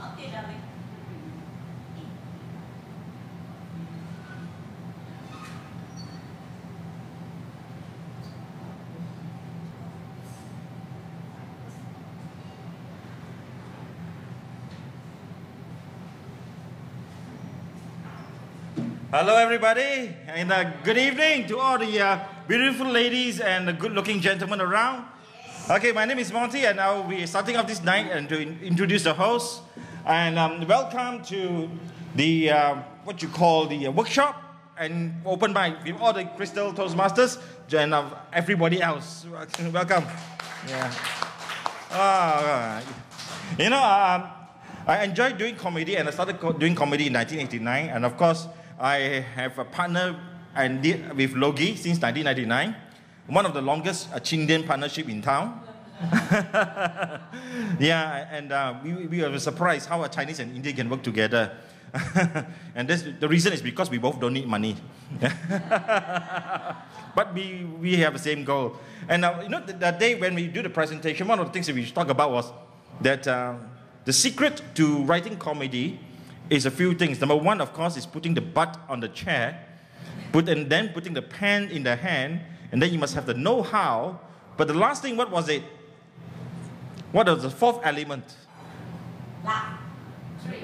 Okay, darling. Hello, everybody, and uh, good evening to all the uh, beautiful ladies and the good-looking gentlemen around. Okay, my name is Monti, and I will be starting off this night and to in- introduce the host. And um, welcome to the uh, what you call the uh, workshop and open mic with all the Crystal Toastmasters and uh, everybody else. welcome. Yeah. Ah, you know, um, I enjoyed doing comedy, and I started co- doing comedy in 1989. And of course, I have a partner and did with Logi since 1999, one of the longest uh, partnership in town. yeah, and uh, we, we were surprised how a Chinese and Indian can work together. and this, the reason is because we both don't need money. but we, we have the same goal. And uh, you know, the, the day when we do the presentation, one of the things that we talk about was that uh, the secret to writing comedy is a few things. Number one, of course, is putting the butt on the chair, put, and then putting the pen in the hand, and then you must have the know-how. But the last thing, what was it? What was the fourth element? Three.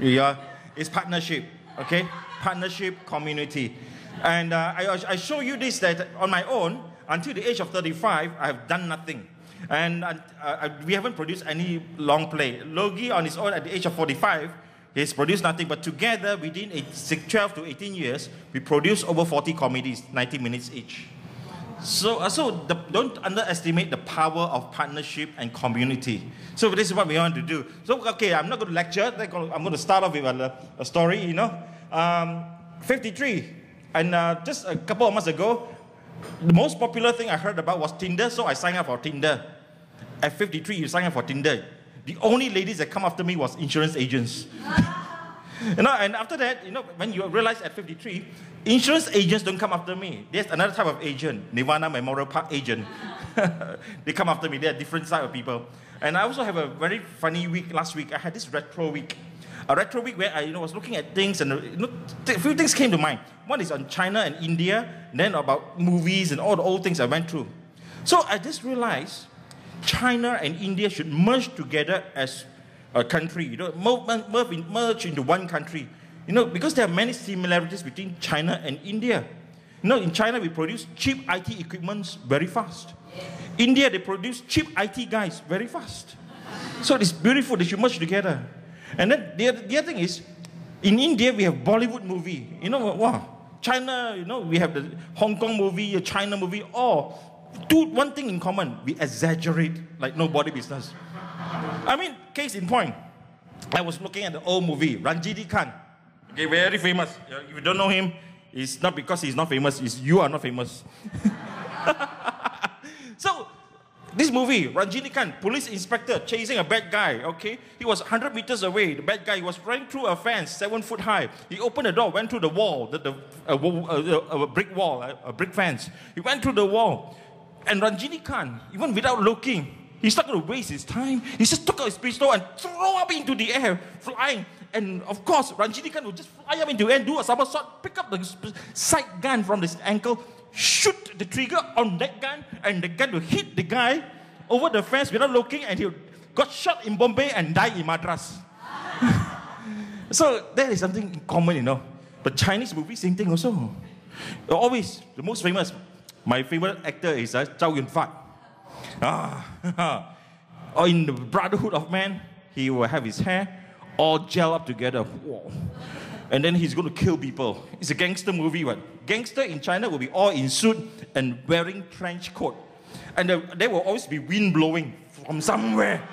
Yeah, it's partnership, okay? Partnership, community. And uh, I, I show you this that on my own, until the age of 35, I have done nothing. And uh, uh, we haven't produced any long play. Logi on his own at the age of 45, he's produced nothing, but together within eight, six- 12 to 18 years, we produced over 40 comedies, 90 minutes each. So, uh, so the, don't underestimate the power of partnership and community. So this is what we want to do. So, okay, I'm not going to lecture. I'm going to start off with a, a story, you know. Um, 53. And uh, just a couple of months ago, the most popular thing I heard about was Tinder, so I signed up for Tinder. At 53, you sign up for Tinder. The only ladies that come after me was insurance agents. You know, and after that, you know, when you realize at 53, insurance agents don't come after me. There's another type of agent, Nirvana Memorial Park agent. they come after me. They're different type of people. And I also have a very funny week last week. I had this retro week. A retro week where I you know, was looking at things and uh, you know, a few things came to mind. One is on China and India, and then about movies and all the old things I went through. So I just realized China and India should merge together as a country, you know, merge, merge into one country. You know, because there are many similarities between China and India. You know, in China, we produce cheap IT equipments very fast. India, they produce cheap IT guys very fast. So it's beautiful, they should merge together. And then the other, the other thing is, in India, we have Bollywood movie. You know, wow. China, you know, we have the Hong Kong movie, a China movie, all. Two, one thing in common, we exaggerate like nobody business. I mean, case in point, I was looking at the old movie, Rajinikanth. Okay, very famous. If you don't know him, it's not because he's not famous, it's you are not famous. so, this movie, Rajinikanth, police inspector chasing a bad guy, okay? He was 100 meters away. The bad guy was running through a fence, seven foot high. He opened the door, went through the wall, the, the, a, a, a- a brick wall, a, a brick fence. He went through the wall. And Rajinikanth, even without looking, he's not going to waste his time. He just took out his pistol and threw up into the air, flying. And of course, Rajinikanth would just fly up into the air, do a somersault, pick up the sight gun from his ankle, shoot the trigger on that gun, and the gun will hit the guy over the fence without looking, and he got shot in Bombay and died in Madras. so there is something in common, you know. But Chinese movies, same thing also. Always, the most famous, my favorite actor is uh, Chow Yun Fat. Ah, or in the Brotherhood of Man, he will have his hair all gel up together. Whoa. And then he's going to kill people. It's a gangster movie, what? Gangster in China will be all in suit and wearing trench coat. And there, will always be wind blowing from somewhere.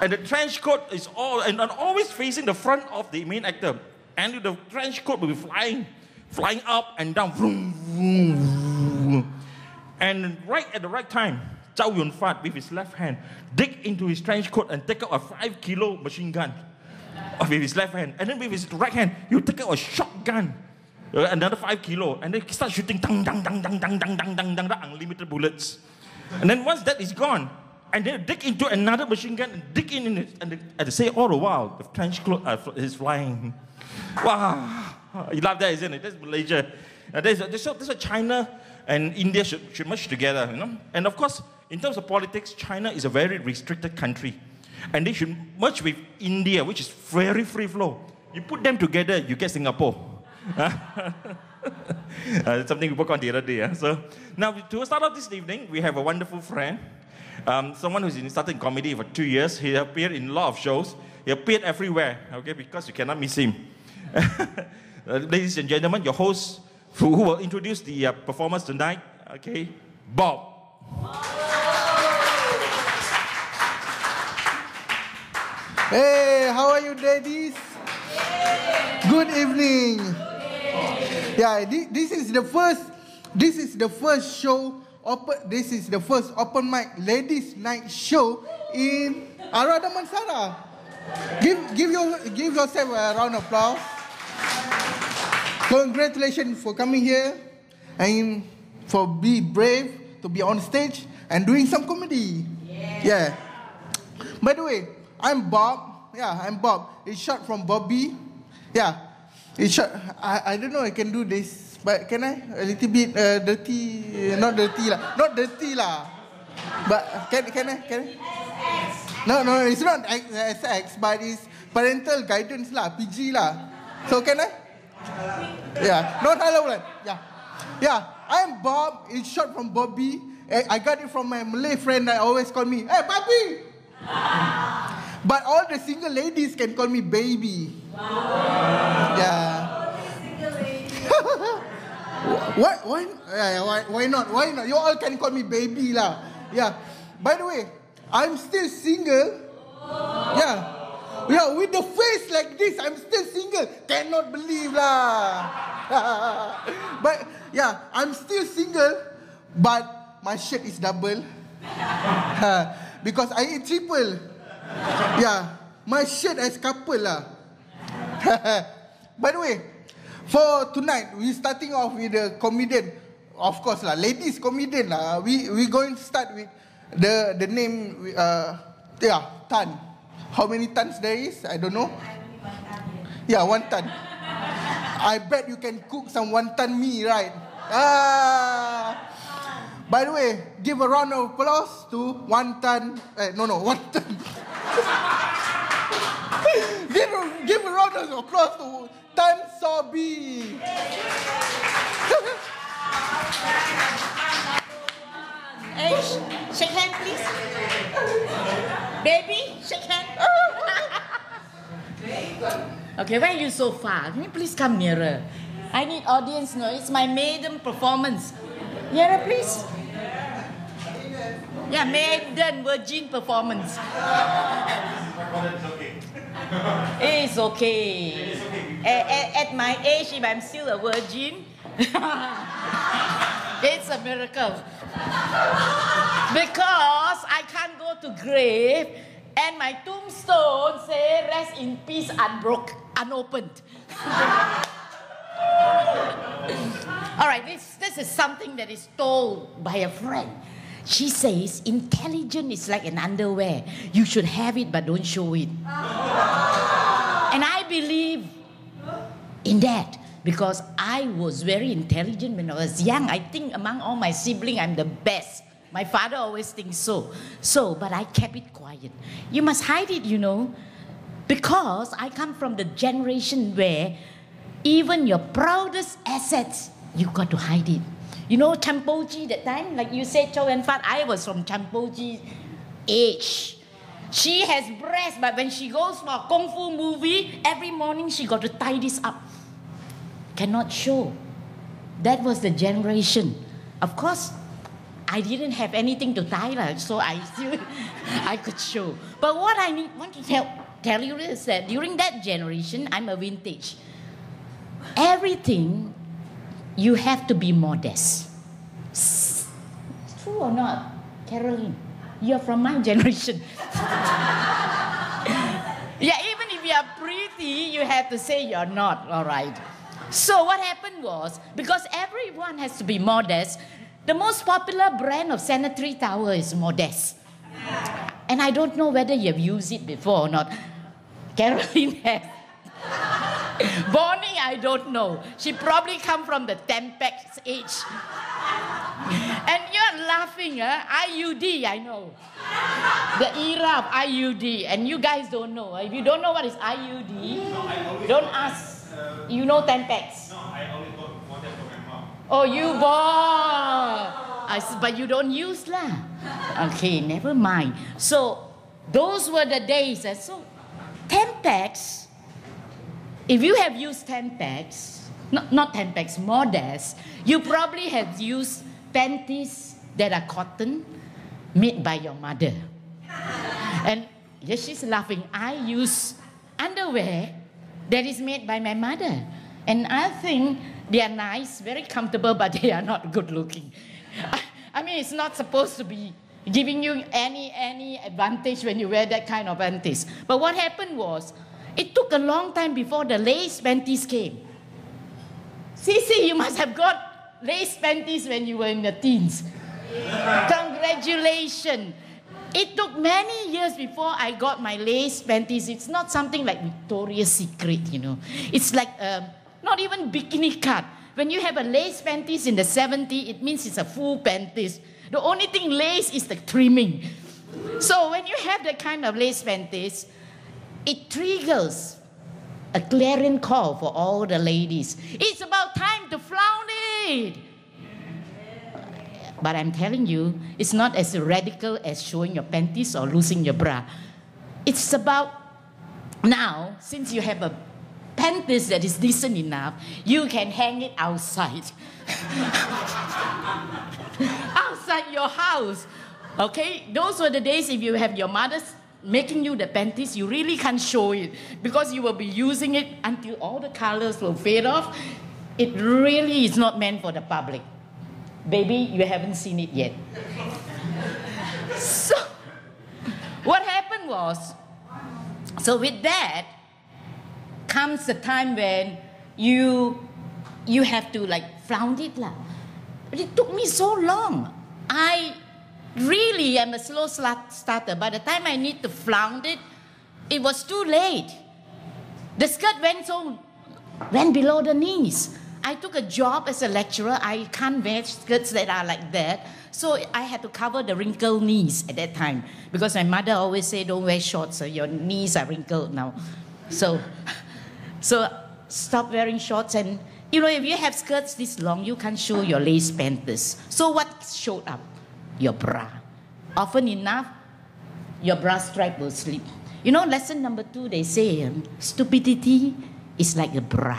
And the trench coat is all, and, always facing the front of the main actor. And the trench coat will be flying, flying up and down. Vroom, vroom, vroom. And right at the right time, Chow Yun Fat with his left hand dig into his trench coat and take out a five kilo machine gun with his left hand. And then with his right hand, he'll take out a shotgun, uh, another five kilo, and then he start shooting dang, dang, dang, dang, dang, dang, dang, dang, dang, unlimited bullets. And then once that is gone, and they dig into another machine gun and dig in, in it, and, and say all the while the French clothes uh, is flying. Wow, you love that, isn't it? That's Malaysia. Uh, there's, there's a China and India should, should merge together, you know. And of course, in terms of politics, China is a very restricted country, and they should merge with India, which is very free flow. You put them together, you get Singapore. uh, something we worked on the other day. Uh. So now to start off this evening, we have a wonderful friend. Um, someone who's in, started in comedy for two years. He appeared in a lot of shows. He appeared everywhere, okay, because you cannot miss him. uh, ladies and gentlemen, your host who, will introduce the uh, performance tonight, okay, Bob. Hey, how are you, ladies? Good evening. Yeah, thi- this is the first. This is the first show. Open. This is the first open mic ladies night show in Ara Damansara. Give give your give yourself a round of applause. Congratulations for coming here and for be brave to be on stage and doing some comedy. Yeah. By the way, I'm Bob. Yeah, I'm Bob. It's short from Bobby. Yeah, it's short. I, I don't know I can do this, but can I? A little bit uh, dirty, uh, not dirty lah, not dirty lah. But can can I? Can I? No, no, it's not SX, but it's parental guidance lah, PG lah. So can I? Yeah, not hello lah. Yeah, yeah. I'm Bob. It's short from Bobby. I got it from my Malay friend that always call me, "Hey, Bobby." But all the single ladies can call me baby. Yeah. Why, why, yeah, why, why not? Why not? You all can call me baby lah. Yeah. By the way, I'm still single. Yeah. Yeah, with the face like this, I'm still single. Cannot believe lah. but yeah, I'm still single, but my shirt is double. because I eat triple. Yeah, my shirt as couple lah. By the way, for tonight, we starting off with the comedian. Of course lah, ladies comedian lah. We we going to start with the the name. Uh, yeah, Tan. How many tons there is? I don't know. Yeah, one ton. I bet you can cook some wonton mee, right? Ah. By the way, give a round of applause to one ton. Eh, no, no, one ton. Give, a, give a round of applause to Tan Sobi. Hey, sh- shake hand, please. Baby, shake hand. okay, why are you so far? Can you please come nearer? I need audience know it's my maiden performance. Nearer, please. Yeah, maiden virgin performance. Eh, it's okay. At, at, at my age, if I'm still a virgin, it's a miracle. Because I can't go to grave and my tombstone say rest in peace unbroke, unopened. All right, this, this is something that is told by a friend. She says intelligence is like an underwear. You should have it but don't show it. And I believe in that because I was very intelligent when I was young. I think among all my siblings, I'm the best. My father always thinks so. So, but I kept it quiet. You must hide it, you know, because I come from the generation where even your proudest assets, you got to hide it. You know Champoji that time, like you said, Chow and Fat, I was from Champoji age. She has breasts, but when she goes for a kung fu movie, every morning she got to tie this up. Cannot show. That was the generation. Of course, I didn't have anything to tie, lah, so I still I could show. But what I need, want to tell, tell you is that during that generation, I'm a vintage. Everything you have to be modest. S- True or not, Caroline? You're from my generation. yeah, even if you are pretty, you have to say you're not, all right. So what happened was, because everyone has to be modest, the most popular brand of sanitary towel is Modest. And I don't know whether you have used it before or not. Caroline has. Bonnie, I don't know. She probably come from the Tampax age. And you're laughing, huh? IUD, I know. The era of IUD, and you guys don't know. If you don't know what is IUD, don't ask. You know Tampax. No, I only bought water for my mom. Oh, you bought. I but you don't use lah. Okay, never mind. So those were the days. eh. So Tampax, if you have used Tampax, not, not Tampax, Modest, you probably have used panties that are cotton made by your mother. And yes, she's laughing. I use underwear that is made by my mother. And I think they are nice, very comfortable, but they are not good looking. I, I mean, it's not supposed to be giving you any, any advantage when you wear that kind of panties. But what happened was, it took a long time before the lace panties came. Cece, you must have got lace panties when you were in the teens. Congratulations. It took many years before I got my lace panties. It's not something like Victoria's Secret, you know. It's like um, not even bikini cut. When you have a lace panties in the 70s, it means it's a full panties. The only thing lace is the trimming. So when you have that kind of lace panties, it triggers a clarion call for all the ladies. It's about time to flaunt it. But I'm telling you, it's not as radical as showing your panties or losing your bra. It's about now, since you have a panties that is decent enough, you can hang it outside. outside your house. Okay? Those were the days if you have your mother's making you the panties, you really can't show it because you will be using it until all the colors will fade off. It really is not meant for the public. Baby, you haven't seen it yet. so, what happened was, so with that comes the time when you you have to like flaunt it lah. But it took me so long. I really I'm a slow starter. By the time I need to flaunt it, it was too late. The skirt went so went below the knees. I took a job as a lecturer. I can't wear skirts that are like that. So I had to cover the wrinkled knees at that time because my mother always say don't wear shorts, so your knees are wrinkled now. So, so stop wearing shorts and you know if you have skirts this long, you can't show your lace panties. So what showed up? Your bra. Often enough, your bra strap will slip. You know, lesson number two, they say um, stupidity is like a bra.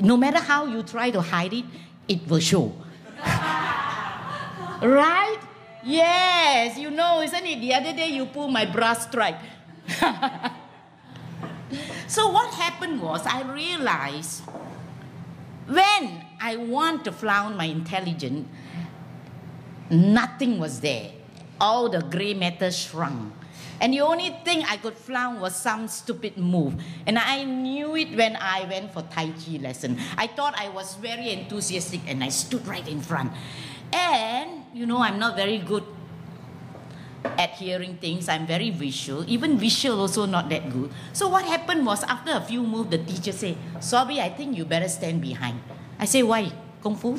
No matter how you try to hide it, it will show. right? Yes, you know, isn't it? The other day you pulled my bra strap. so what happened was I realized when I want to flaunt my intelligence, nothing was there. All the gray matter shrunk. And the only thing I could flaunt was some stupid move. And I knew it when I went for Tai Chi lesson. I thought I was very enthusiastic and I stood right in front. And, you know, I'm not very good at hearing things. I'm very visual. Even visual also not that good. So what happened was after a few moves, the teacher said, Sobi, I think you better stand behind. I say, why? Kung Fu?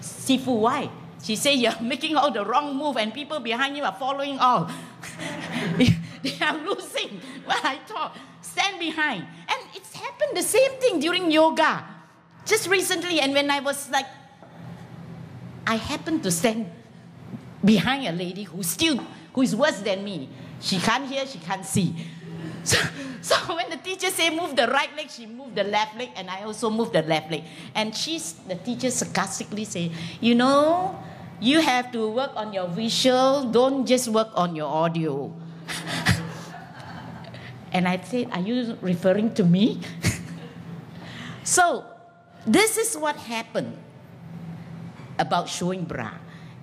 Sifu, why? She said, you're making all the wrong move and people behind you are following all. they are losing. Well, I thought, stand behind. And it's happened the same thing during yoga. Just recently, and when I was like, I happened to stand behind a lady who still, who is worse than me. She can't hear, she can't see. So, so when the teacher say move the right leg, she moved the left leg, and I also moved the left leg. And she's the teacher sarcastically say, you know, you have to work on your visual, don't just work on your audio. and I said, Are you referring to me? so this is what happened about showing bra.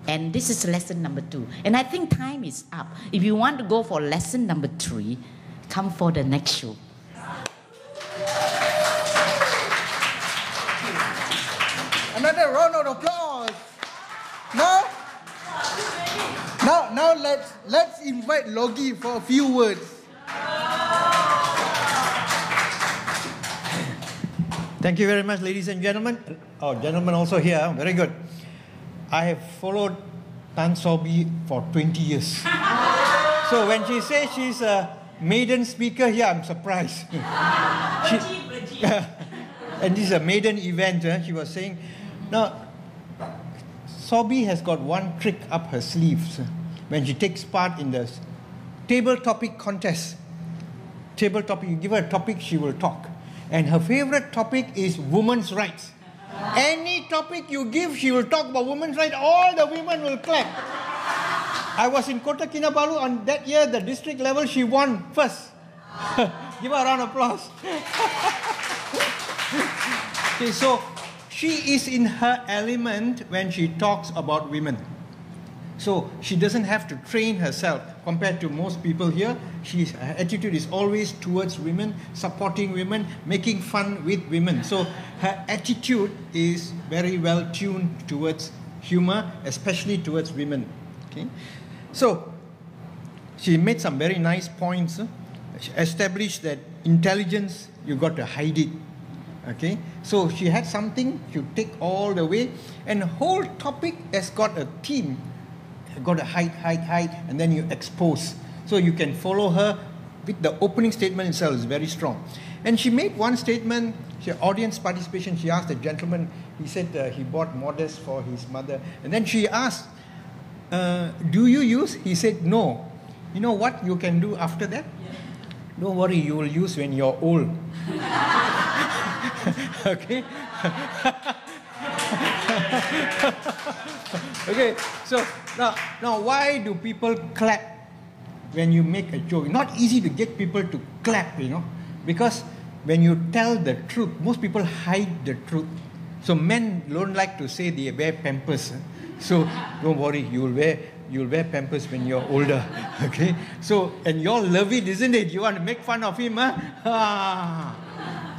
And this is lesson number two. And I think time is up. If you want to go for lesson number three, come for the next show. Another round of applause. Now, now, now let's let's invite Logi for a few words. Thank you very much, ladies and gentlemen. Oh, gentlemen also here. Very good. I have followed Tan Sobi for 20 years. so when she says she's a maiden speaker here, I'm surprised. She- and this is a maiden event, eh, she was saying. Now, Sobi has got one trick up her sleeves when she takes part in the table topic contest table topic. You give her a topic, she will talk. And her favorite topic is women's rights. Any topic you give, she will talk about women's rights. All the women will clap. I was in Kota Kinabalu on that year, the district level, she won first. give her a round of applause. okay, so she is in her element when she talks about women. So she doesn't have to train herself compared to most people here. Her attitude is always towards women, supporting women, making fun with women. So her attitude is very well tuned towards humor, especially towards women. Okay? So she made some very nice points. She established that intelligence, you got to hide it. Okay, so she had something to take all the way, and the whole topic has got a theme. Got to hide, hide, hide, and then you expose. So you can follow her with the opening statement itself is very strong. And she made one statement, she, audience participation. She asked the gentleman, he said uh, he bought modest for his mother. And then she asked, uh, Do you use? He said, No. You know what you can do after that? Don't worry, you will use when you're old. okay? okay, so now, now why do people clap when you make a joke? Not easy to get people to clap, you know, because when you tell the truth, most people hide the truth. So men don't like to say they wear pampers. So don't worry, you will wear you'll wear pampers when you're older. Okay? So and you all love it, isn't it? You want to make fun of him, huh? Ah.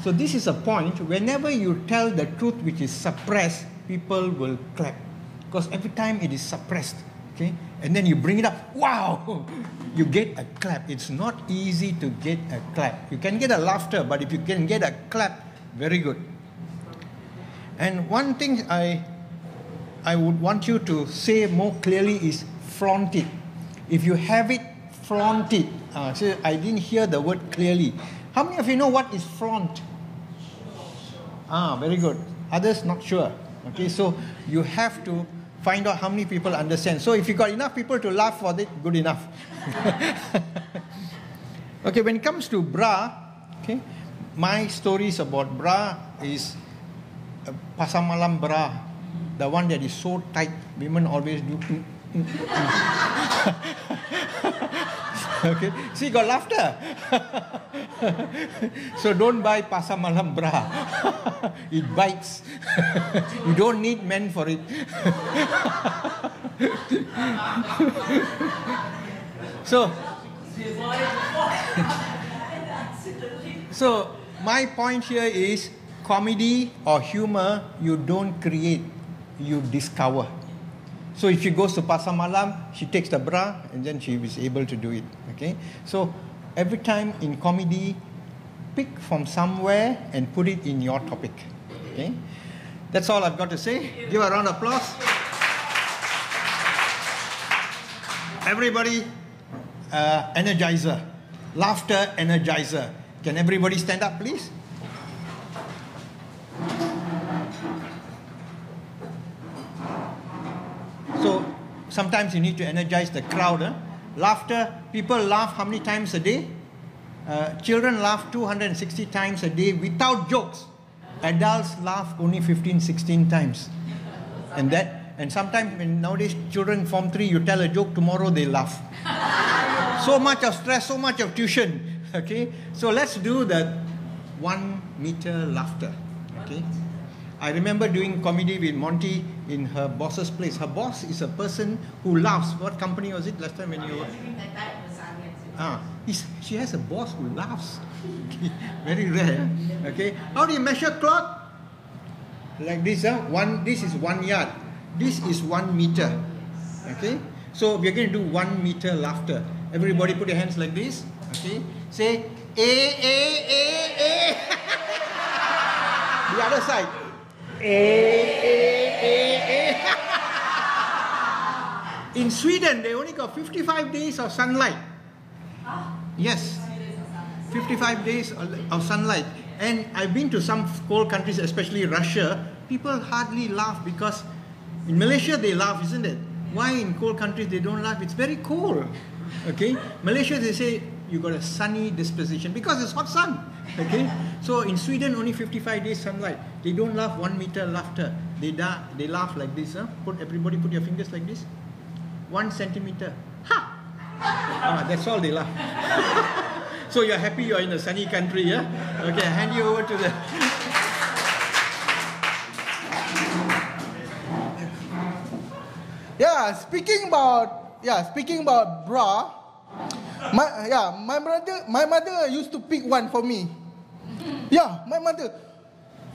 So this is a point. Whenever you tell the truth which is suppressed, people will clap. Because every time it is suppressed, okay, and then you bring it up, wow, you get a clap. It's not easy to get a clap. You can get a laughter, but if you can get a clap, very good. And one thing I I would want you to say more clearly is flaunt it. If you have it, flaunt it. Uh, so I didn't hear the word clearly. How many of you know what is flaunt? Ah, very good. Others not sure. Okay, so you have to find out how many people understand. So if you got enough people to laugh for it, good enough. okay, when it comes to bra, okay, my stories about bra is uh, pasar malam bra, the one that is so tight, women always do. okay, see, got laughter. so don't buy pasar malam bra. it bites. you don't need men for it. so, so my point here is comedy or humor you don't create, you discover. So if she goes to Pasar Malam, she takes the bra and then she is able to do it. Okay. So every time in comedy, pick from somewhere and put it in your topic. Okay. That's all I've got to say. Give a round of applause. Everybody, uh, energizer, laughter energizer. Can everybody stand up, please? So sometimes you need to energize the crowd. Huh? Laughter, people laugh how many times a day? Uh, children laugh 260 times a day without jokes. Adults laugh only 15, 16 times. And that, and sometimes when nowadays children form three, you tell a joke, tomorrow they laugh. so much of stress, so much of tuition. Okay, so let's do the one meter laughter. Okay, I remember doing comedy with Monti in her boss's place. Her boss is a person who laughs. What company was it last time when you were? Ah, she has a boss who laughs. Very rare. Okay, how do you measure clock? Like this, huh? one. This is one yard. This is one meter. Okay, So we're going to do one meter laughter. Everybody put your hands like this. Okay. Say A A A A. the other side. A A. Eh, eh. In Sweden, they only got 55 days of sunlight. Yes. 55 days of of sunlight. And I've been to some cold countries, especially Russia. People hardly laugh because in Malaysia they laugh, isn't it? Why in cold countries they don't laugh? It's very cold. Okay? Malaysia they say you got a sunny disposition because it's hot sun. Okay? So in Sweden only 55 days sunlight. They don't laugh one meter laughter. They da- they laugh like this. Huh? Put everybody put your fingers like this. One centimeter. Ha! Ah, that's all they laugh. so you're happy you're in a sunny country, yeah? Okay, I hand you over to the. Yeah, speaking about yeah, speaking about bra, my yeah, my brother, my mother used to pick one for me. Yeah, my mother.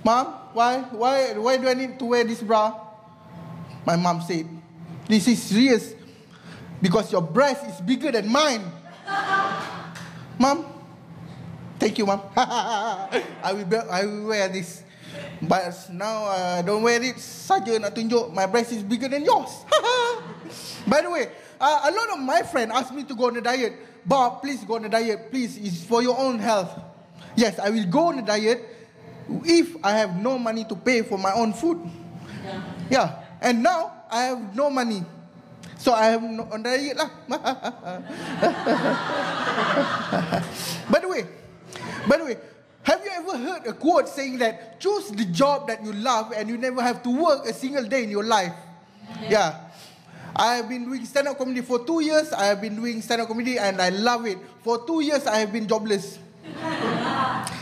Mom, why why why do I need to wear this bra? My mom said, "This is serious because your breast is bigger than mine." Mom, thank you, mom. I will be- I will wear this. But now I don't wear it saja nak tunjuk my breast is bigger than yours. By the way, uh, a lot of my friends ask me to go on a diet. Bob, please go on a diet. Please, it's for your own health. Yes, I will go on a diet if I have no money to pay for my own food. Yeah, and now I have no money. So I have no on diet lah. by the way, by the way, have you ever heard a quote saying that choose the job that you love and you never have to work a single day in your life? Yeah. I have been doing stand-up comedy for two years. I have been doing stand-up comedy and I love it. For two years, I have been jobless.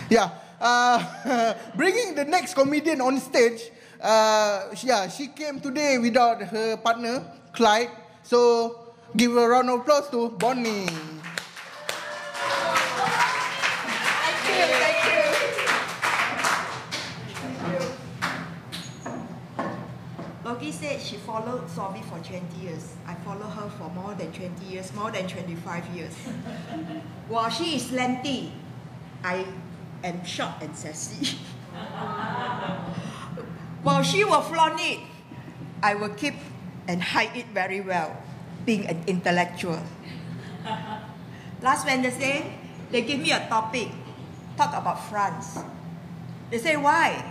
yeah. Uh, bringing the next comedian on stage. Uh, yeah, she came today without her partner, Clyde. So give a round of applause to Bonnie. Logi said she followed Sobi for 20 years. I follow her for more than 20 years, more than 25 years. While she is lengthy, I am short and sassy. While she will flaunt it, I will keep and hide it very well, being an intellectual. Last Wednesday, they gave me a topic, talk about France. They say, why?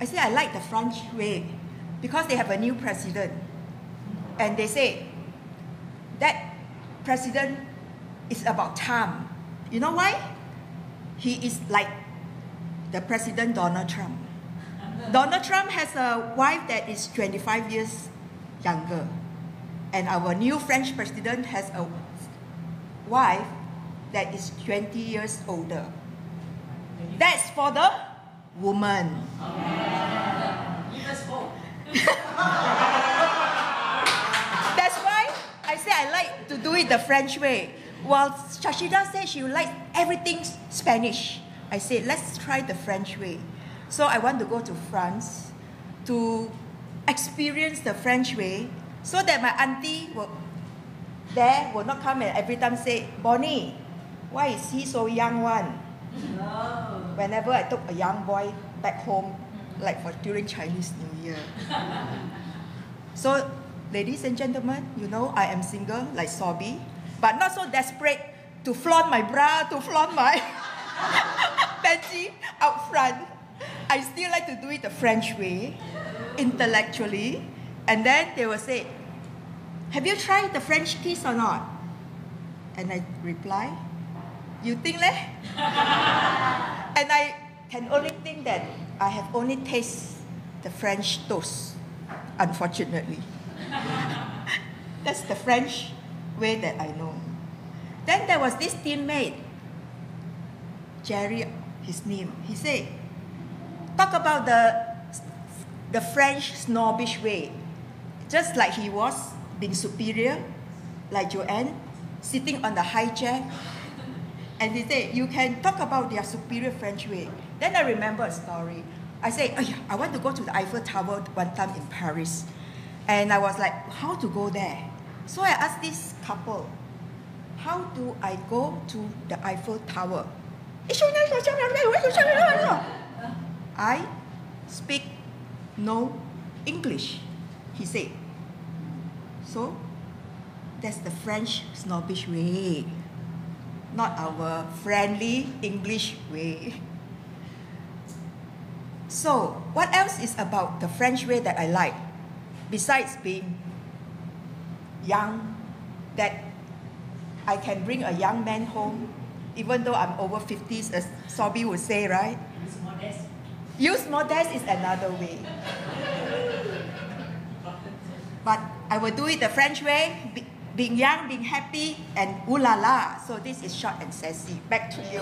I say, I like the French way because they have a new president. And they say, that president is about time. You know why? He is like the president Donald Trump. Donald Trump has a wife that is 25 years younger. And our new French president has a wife that is 20 years older. That's for the woman. That's why I say I like to do it the French way. While Shashida said she likes everything Spanish. I said, let's try the French way. So I want to go to France to experience the French way so that my auntie will there will not come and every time say, Bonnie, why is he so young one? Oh. Whenever I took a young boy back home, like for during Chinese New Year. So, ladies and gentlemen, you know I am single like Sobi, but not so desperate to flaunt my bra, to flaunt my panty out front. I still like to do it the French way, intellectually, and then they will say, "Have you tried the French kiss or not?" And I reply, "You think leh?" and I can only think that I have only tasted the French toast, unfortunately. That's the French way that I know. Then there was this teammate, Jerry, his name. He said, talk about the, the French snobbish way. Just like he was being superior, like Joanne, sitting on the high chair. And they said, you can talk about their superior French way. Then I remember a story. I said, oh yeah, I want to go to the Eiffel Tower one time in Paris. And I was like, how to go there? So I asked this couple, how do I go to the Eiffel Tower? I speak no English, he said. So that's the French snobbish way, not our friendly English way. So, what else is about the French way that I like? Besides being young, that I can bring a young man home, even though I'm over 50s, as Sobi would say, right? Use modest. Use modest is another way. But I will do it the French way, being young, being happy, and ooh la la. So this is short and sassy. Back to you.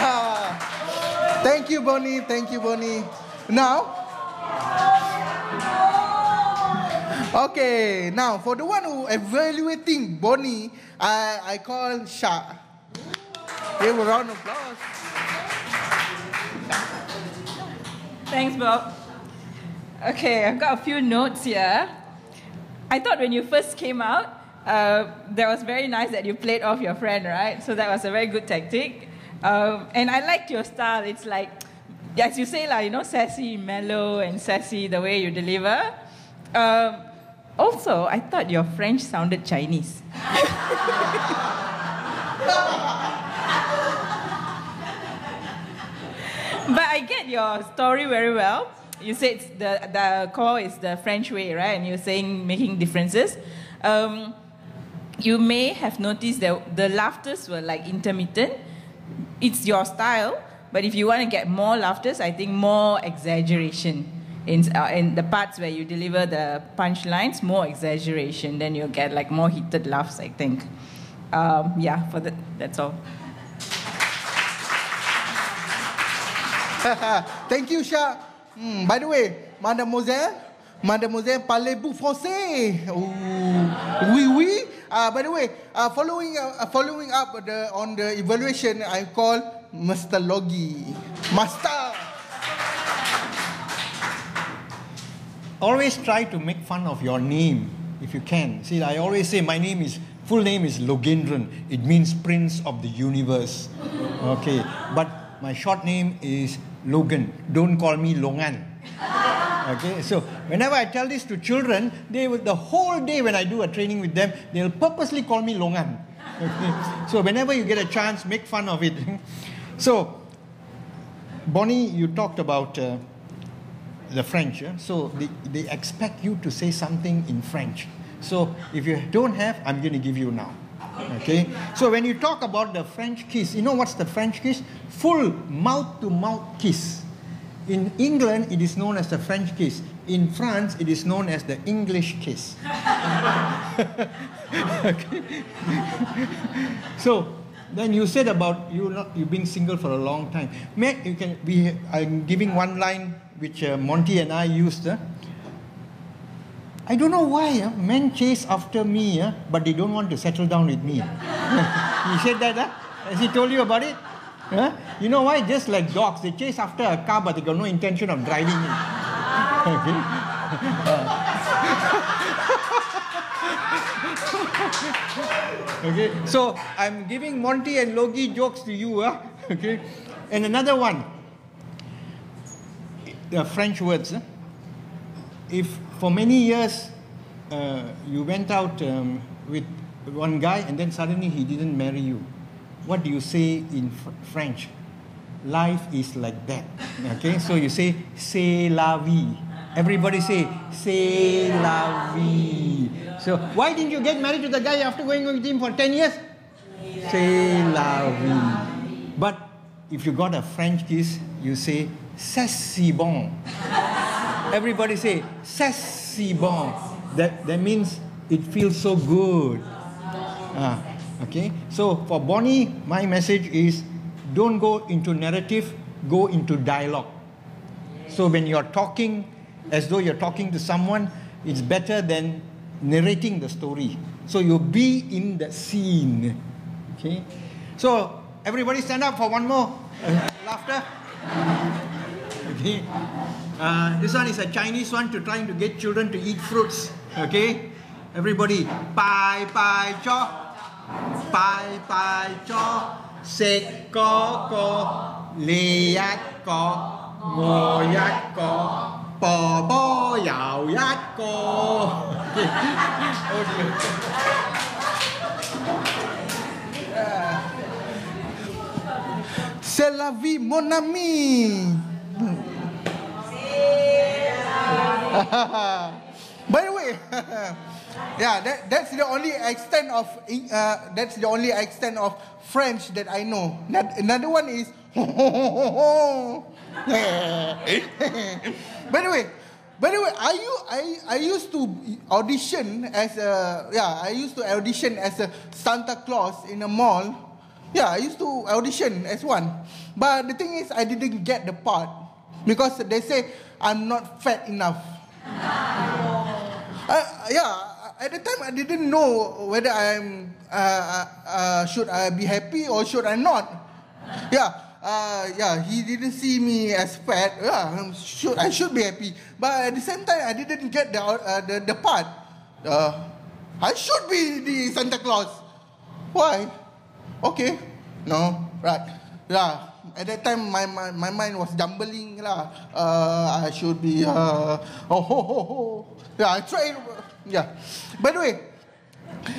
Ah, thank you, Bonnie. Thank you, Bonnie. Now, okay. Now, for the one who evaluating Bonnie, I I call Sha. Give a round of applause. Thanks, Bob. Okay, I've got a few notes here. I thought when you first came out, uh, that was very nice that you played off your friend, right? So that was a very good tactic. Um, and I liked your style. It's like, as you say, like, you know, sassy, mellow, and sassy the way you deliver. Um, also, I thought your French sounded Chinese. but I get your story very well. You said the, the core is the French way, right? And you're saying making differences. Um, you may have noticed that the laughters were like intermittent. It's your style, but if you want to get more laughters, I think more exaggeration. In, uh, in the parts where you deliver the punchlines, more exaggeration, then you'll get like more heated laughs, I think. Um, yeah, for the, that's all. Thank you, Sha. Hmm, by the way, mademoiselle, mademoiselle, parlez-vous français? Ooh. Oui, oui. Uh, by the way, uh, following uh, following up the, on the evaluation, I call Mr. Logi. Master. Always try to make fun of your name if you can. See, I always say my name is full name is Logendran. It means Prince of the Universe. Okay, but my short name is Logan. Don't call me Longan. Okay, so whenever I tell this to children, they will the whole day when I do a training with them, they'll purposely call me Longan. Okay, so whenever you get a chance, make fun of it. so, Bonnie, you talked about uh, the French, yeah? so they, they expect you to say something in French. So if you don't have, I'm going to give you now. Okay? So when you talk about the French kiss, you know what's the French kiss? Full mouth to mouth kiss. In England, it is known as the French kiss. In France, it is known as the English kiss. okay. so then you said about you not you being single for a long time. May, you can be. I'm giving one line which uh, Monti and I used. Uh, I don't know why uh, men chase after me, uh, but they don't want to settle down with me. he said that. Uh? Has he told you about it? You know why? Just like dogs, they chase after a car, but they got no intention of driving it. okay. okay. So I'm giving Monti and Logi jokes to you. Okay. And another one. The French words. If for many years uh, you went out um, with one guy and then suddenly he didn't marry you, what do you say in fr- French? Life is like that. Okay, so you say c'est la vie. Everybody say c'est la vie. So why didn't you get married to the guy after going with him for 10 years? C'est la vie. But if you got a French kiss, you say c'est si bon. Everybody say si bon. That, that means it feels so good. Ah, okay. So for Bonnie, my message is don't go into narrative, go into dialogue. So when you're talking as though you're talking to someone, it's better than narrating the story. So you be in the scene. Okay. So everybody stand up for one more uh, laughter. Okay. Uh, this one is a Chinese one to trying to get children to eat fruits. Okay. Everybody, bye bye cho, bye bye cho, có có, liat có, ngồi yat có, bò bò yào yat có. Oh dear. C'est la vie, mon ami. By the way, yeah, that, that's the only extent of uh, that's the only extent of French that I know. Not- Another one is. by the way, by the way, I you I I used to audition as a yeah I used to audition as a Santa Claus in a mall. Yeah, I used to audition as one, but the thing is I didn't get the part because they say I'm not fat enough. Uh, yeah, at the time I didn't know whether I'm uh, uh, uh, should I be happy or should I not. Yeah, uh, yeah, he didn't see me as fat. Yeah, um, should I should be happy, but at the same time I didn't get the uh, the, the part. Uh, I should be the Santa Claus. Why? Okay, no, right, yeah. At that time, my, my, my mind was jumbling lah. Uh, I should be uh, oh ho ho ho. Yeah, I tried. Yeah. By the way,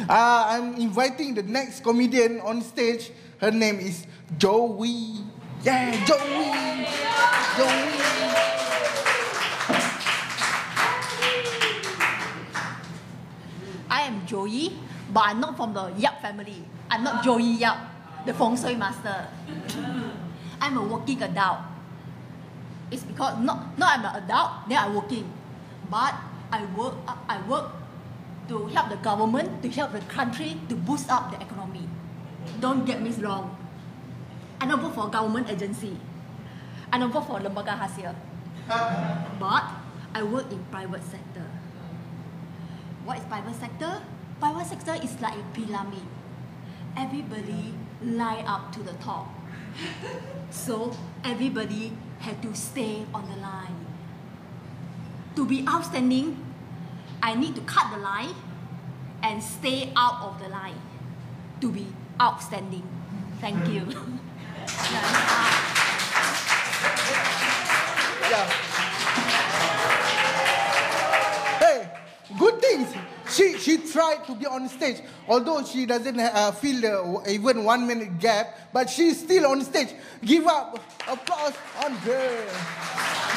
uh, I'm inviting the next comedian on stage. Her name is Joey. Yeah, Joey. Joey. I am Joey, but I'm not from the Yap family. I'm not Joey Yap, the feng shui master. I'm a working adult. It's because not not I'm an adult, then I'm working, but I work I work to help the government, to help the country to boost up the economy. Don't get me wrong. I don't work for government agency. I don't work for lembaga hasil. But I work in private sector. What is private sector? Private sector is like a pyramid. Everybody line up to the top. So everybody had to stay on the line. To be outstanding, I need to cut the line and stay out of the line to be outstanding. Thank you. She she tried to be on stage, although she doesn't uh, feel the, even one minute gap, but she's still on stage. Give up applause on her.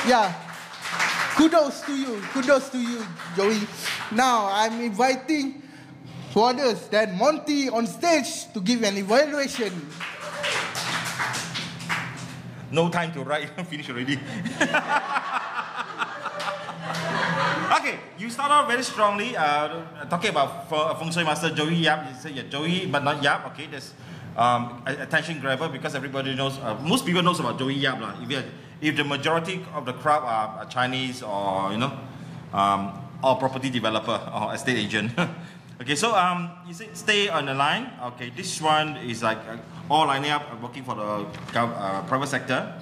Yeah. Kudos to you. Kudos to you, Joey. Now I'm inviting for others then Monti on stage to give an evaluation. No time to write. Finish already. okay, you start off very strongly. Uh, talking about f- Feng Shui Master Joey Yap. You say yeah, Joey, but not Yap. Okay, there's um, attention grabber because everybody knows. Uh, most people knows about Joey Yap. lah. If, if the majority of the crowd are, are Chinese or you know, um, or property developer or estate agent. okay, so um, you say stay on the line. Okay, this one is like uh, all lining up, uh, working for the uh, private sector.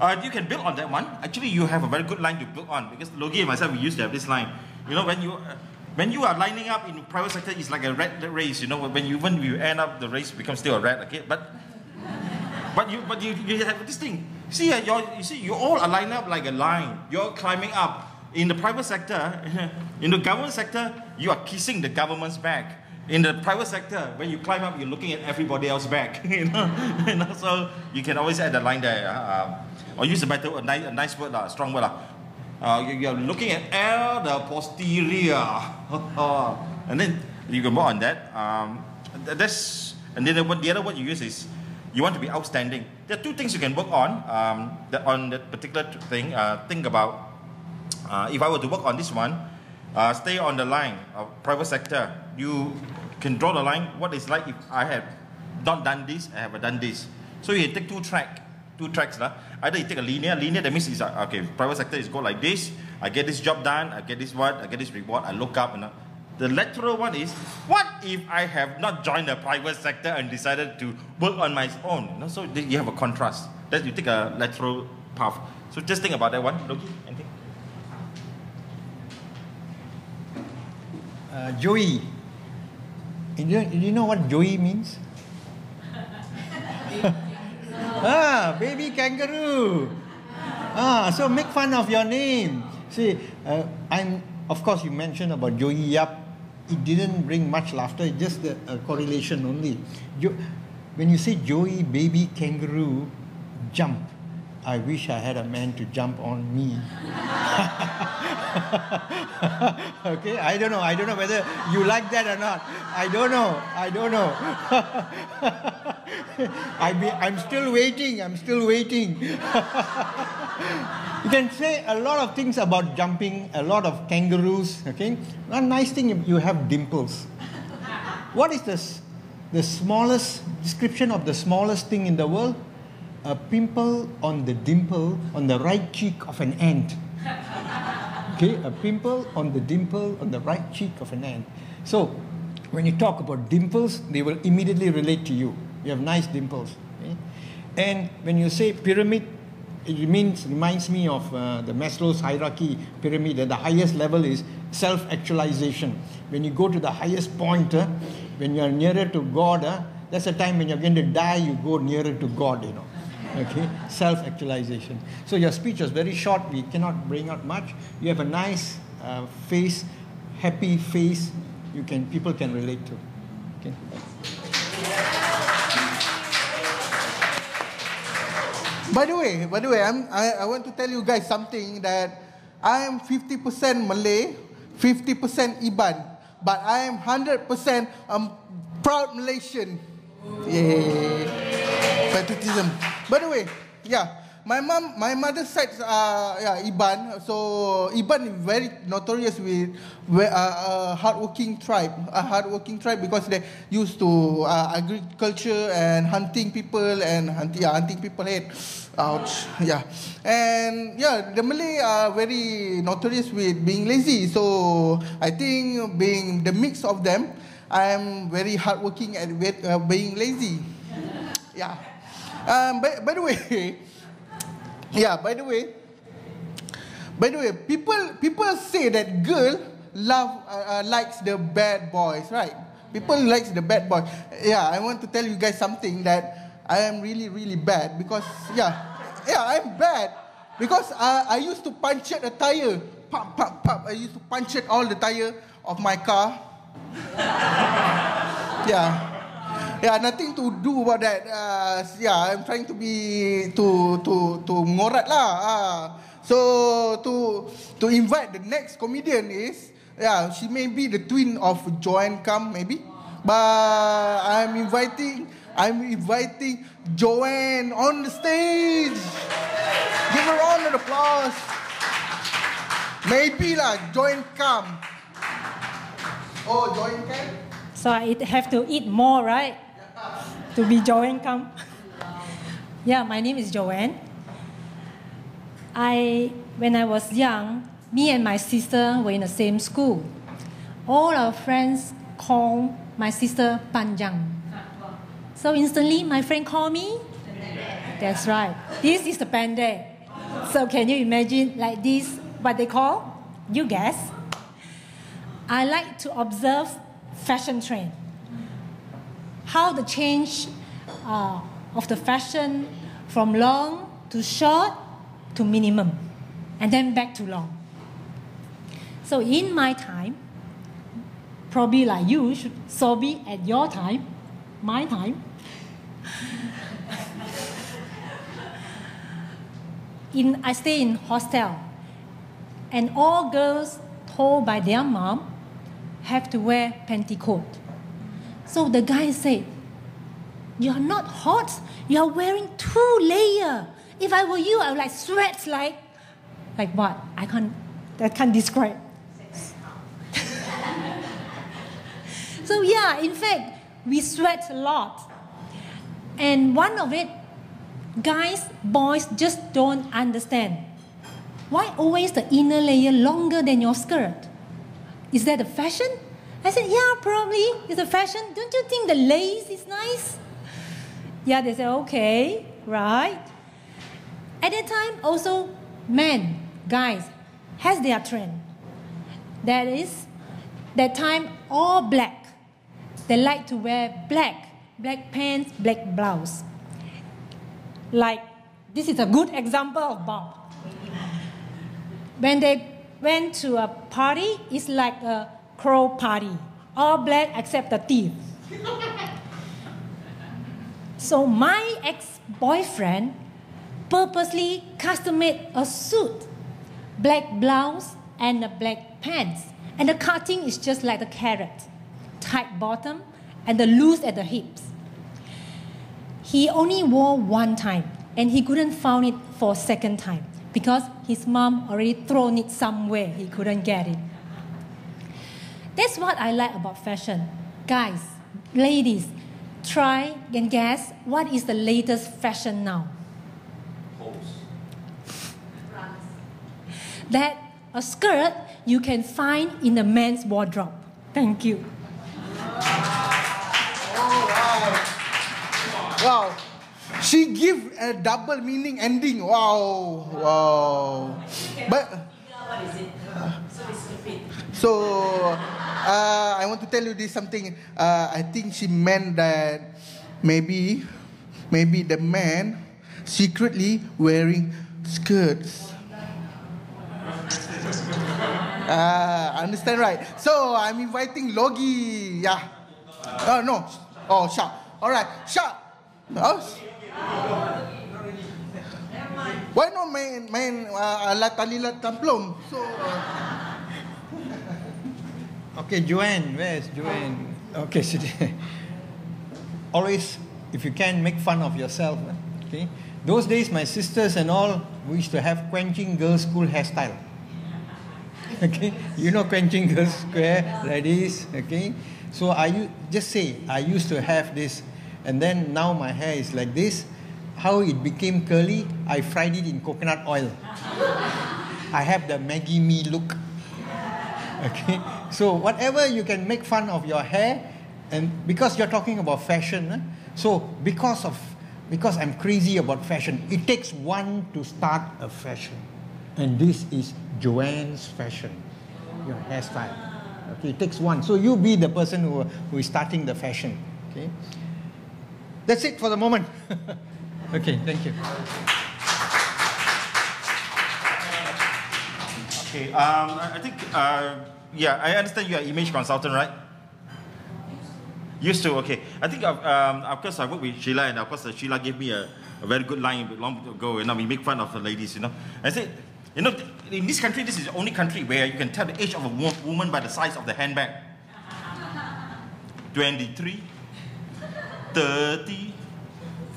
Uh, you can build on that one. Actually, you have a very good line to build on because Logi and myself we used to have this line. You know, when you uh, when you are lining up in the private sector, it's like a red race. You know, when you when you end up, the race becomes still a rat. Okay, but but you but you, you have this thing. See, uh, you're, you see, you all are lined up like a line. You're climbing up. In the private sector, in the government sector, you are kissing the government's back. In the private sector, when you climb up, you're looking at everybody else's back. you, know? you know, so you can always add the line there. uh, um, or use a better, a nice, a nice word, lah, a strong word. lah. Uh, you, you're looking at air the posterior. and then you can more on that. Um, that's, and then the, the other word you use is you want to be outstanding. There are two things you can work on um, that, on that particular thing. Uh, think about uh, if I were to work on this one, uh, stay on the line of private sector. You can draw the line. What is like if I have not done this, I have done this. So you take two track, two tracks lah. Either you take a linear, linear that means is uh, okay. Private sector is go like this. I get this job done. I get this what? I get this reward. I look up and. Uh, the lateral one is what if I have not joined the private sector and decided to work on my own? You know, so you have a contrast. That you take a lateral path. So just think about that one. Logi, anything? Uh, Joey. Do you, do you know what Joey means? ah, baby kangaroo. Ah, so make fun of your name. See, uh, I'm of course you mentioned about Joey Yap. It didn't bring much laughter. It's just the a correlation only. Jo- when you say Joey baby kangaroo, jump. I wish I had a man to jump on me. okay, I don't know. I don't know whether you like that or not. I don't know. I don't know. I be, I'm still waiting. I'm still waiting. you can say a lot of things about jumping, a lot of kangaroos. Okay, one nice thing you have dimples. What is this? The smallest description of the smallest thing in the world? A pimple on the dimple on the right cheek of an ant. Okay, a pimple on the dimple on the right cheek of an ant. So, when you talk about dimples, they will immediately relate to you. You have nice dimples. okay? And when you say pyramid, it means, reminds me of uh, the Maslow's hierarchy pyramid. At the highest level is self-actualization. When you go to the highest point, uh, when you are nearer to God, uh, that's the time when you're going to die, you go nearer to God, you know. Okay, self-actualization. So your speech was very short. We cannot bring out much. You have a nice uh, face, happy face. You can people can relate to. Okay. By the way, by the way, I'm, I, I want to tell you guys something that I am 50% Malay, 50% Iban, but I am 100% um, proud Malaysian. Yeah, patriotism. By the way, yeah, my mom, my mother's side, uh, yeah, Iban. So Iban very notorious with uh, uh, hardworking tribe, a hardworking tribe because they used to uh, agriculture and hunting people and hunting, yeah, hunting people head. Ouch, yeah, and yeah, the Malay are very notorious with being lazy. So I think being the mix of them, I am very hardworking with, uh, being lazy. Yeah. Um, by, by the way, yeah. By the way, by the way, people people say that girl love uh, uh, likes the bad boys, right? People likes the bad boy. Yeah, I want to tell you guys something that I am really really bad because yeah, yeah, I'm bad because uh, I used to puncture a tire, pop pop pop. I used to puncture all the tire of my car. yeah. Yeah, nothing to do about that. Uh, yeah, I'm trying to be to to to ngorat lah. Uh, so to to invite the next comedian is yeah, she may be the twin of Joanne Kam maybe, but I'm inviting I'm inviting Joanne on the stage. Give her round of applause. Maybe lah, Joanne Kam. Oh, Joanne Kam. So I have to eat more, right? To be Joanne Kam. Yeah, my name is Joanne. I when I was young, me and my sister were in the same school. All our friends call my sister Panjang. So instantly my friend called me. That's right. This is the panda. So can you imagine like this what they call? You guess. I like to observe fashion trend. How the change uh, of the fashion from long to short to minimum, and then back to long. So in my time, probably like you, should so be at your time, my time. in I stay in hostel, and all girls told by their mom have to wear petticoat. So the guy said, "You are not hot. You are wearing two layer. If I were you, I would like sweat like, like what? I can't, I can't describe." so yeah, in fact, we sweat a lot, and one of it, guys, boys just don't understand. Why always the inner layer longer than your skirt? Is that a fashion? I said, yeah, probably. It's a fashion. Don't you think the lace is nice? Yeah, they said, okay, right. At that time, also, men, guys, has their trend. That is, that time all black. They like to wear black, black pants, black blouse. Like this is a good example of Bob. When they went to a party, it's like a crow party. All black except the teeth. so my ex-boyfriend purposely custom-made a suit, black blouse and a black pants. And the cutting is just like the carrot, tight bottom and the loose at the hips. He only wore one time and he couldn't found it for second time because his mom already thrown it somewhere. He couldn't get it. That's what I like about fashion. Guys, ladies, try and guess what is the latest fashion now. That a skirt you can find in a man's wardrobe. Thank you. Oh, wow! Wow. She give a double meaning ending. Wow. Wow. But so uh, I want to tell you this something. Uh, I think she meant that maybe maybe the man secretly wearing skirts. Ah, understand right? So I'm inviting Logi. Yeah. Oh no. Oh, Sha. All right, Sha. Oh. Why not main main uh, alat talilat tamplom? So. Uh, Okay, Joanne, where's Joanne? Okay, there. Always, if you can, make fun of yourself. eh, Okay. Those days, my sisters and all, we used to have Kuen Cheng girls' school hairstyle. Okay, you know Kuen Cheng girls' square, ladies. Okay, so I just say I used to have this, and then now my hair is like this. How it became curly? I fried it in coconut oil. I have the Maggi Mee look. Okay, so whatever you can make fun of your hair, and because you're talking about fashion, eh? so because of because I'm crazy about fashion, it takes one to start a fashion, and this is Joanne's fashion, your hairstyle. Okay, it takes one. So you be the person who, who is starting the fashion. Okay, that's it for the moment. okay, thank you. Okay, um, I I think, uh, yeah, I understand you're image consultant, right? Used to, okay. I think, I've, um, of course, I work with Sheila, and of course, uh, Sheila gave me a, a very good line long ago, and we make fun of the ladies, you know. I said, you know, in this country, this is the only country where you can tell the age of a wo- woman by the size of the handbag. 23, 30,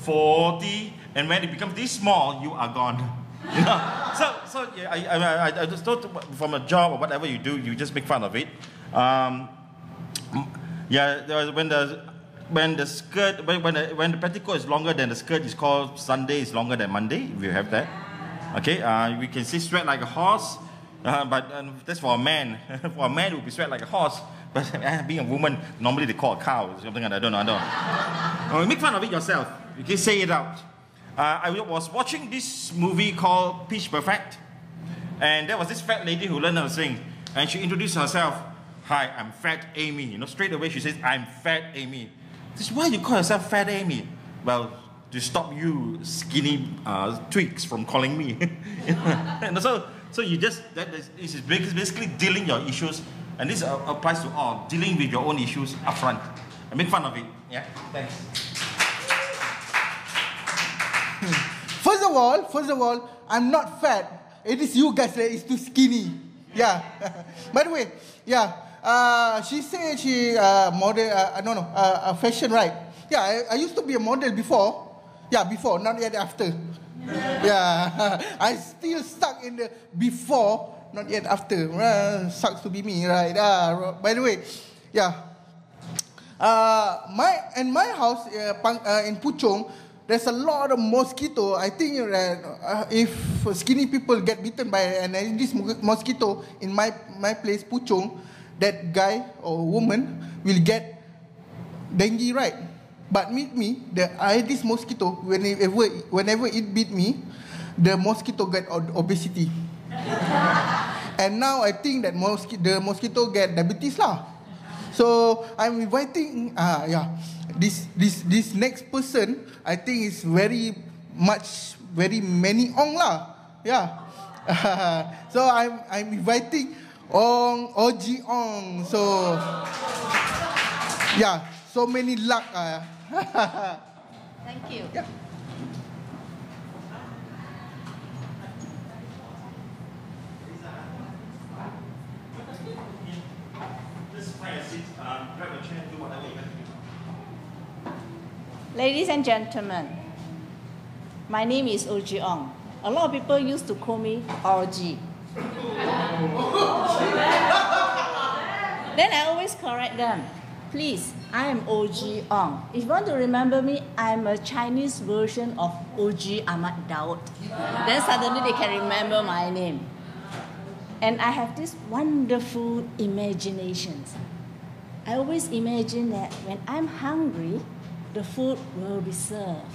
40, and when it becomes this small, you are gone. You know? so, so yeah, I, I, I, just thought from a job or whatever you do, you just make fun of it. Um, yeah, there was- when the when the skirt when when the, when the petticoat is longer than the skirt, it's called Sunday is longer than Monday. If you have that, okay. Uh, we can see sweat like a horse, uh, but um, that's for a man. for a man, it would be sweat like a horse. But being a woman, normally they call a cow something like that. I don't know. I don't. know. Uh, make fun of it yourself. You can say it out. Uh, I was watching this movie called Pitch Perfect. And there was this fat lady who learned how to sing. And she introduced herself. Hi, I'm Fat Amy. You know, straight away she says, I'm Fat Amy. This why you call yourself Fat Amy? Well, to stop you skinny uh, tweaks from calling me. and so, so you just, that is, is basically dealing your issues. And this uh, applies to all, dealing with your own issues upfront. And make fun of it. Yeah, thanks. Of all, first of all, I'm not fat. It is you guys that is too skinny. Yeah. By the way, yeah. Uh, she said she uh, model. Uh, no, no, uh, fashion, right? Yeah, I, I used to be a model before. Yeah, before, not yet after. Yeah, I still stuck in the before, not yet after. Uh, sucks to be me, right? Uh, by the way, yeah. Uh, my in my house uh, uh, in Puchong, there's a lot of mosquito. I think uh, if skinny people get bitten by an mo- mosquito in my my place Puchong, that guy or woman will get dengue, right? But meet me, the Aedes mosquito, whenever whenever it bit me, the mosquito get ob- obesity. and now I think that mosqui- the mosquito get diabetes lah. So I'm inviting, ah yeah, this this this next person I think is very much very many ong lah, yeah. so I'm I'm inviting Ong Oji Ong. So yeah, so many luck. Uh. Thank you. yeah. Just find a seat, um, grab a chair, do whatever you have to do. Ladies and gentlemen, my name is oh Oji Ong. A lot of people used to call me Oji. then I always correct them. Please, I am oh Oji Ong. If you want to remember me, I'm a Chinese version of oh Ogy Ahmad Daud. then suddenly they can remember my name. And I have this wonderful imaginations. I always imagine that when I'm hungry, the food will be served.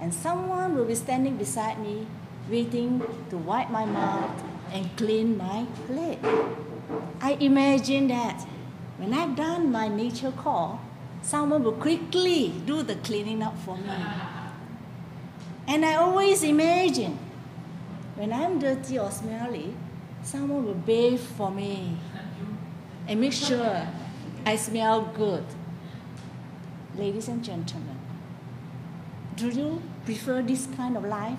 And someone will be standing beside me, waiting to wipe my mouth and clean my plate. I imagine that when I've done my nature call, someone will quickly do the cleaning up for me. And I always imagine when I'm dirty or smelly, someone will bathe for me and make sure I smell good. Ladies and gentlemen, do you prefer this kind of life?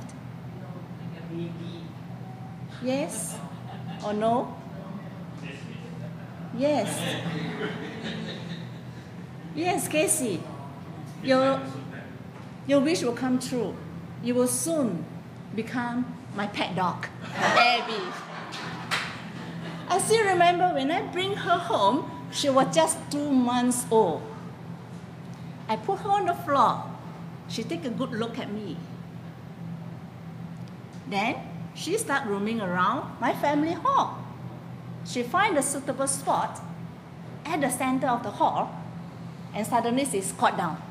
Yes or no? Yes. Yes, Casey. Your, your wish will come true. You will soon become my pet dog, Abby. I still remember when I bring her home, she was just two months old. I put her on the floor. She take a good look at me. Then she start roaming around my family hall. She find a suitable spot at the center of the hall, and suddenly she squat down.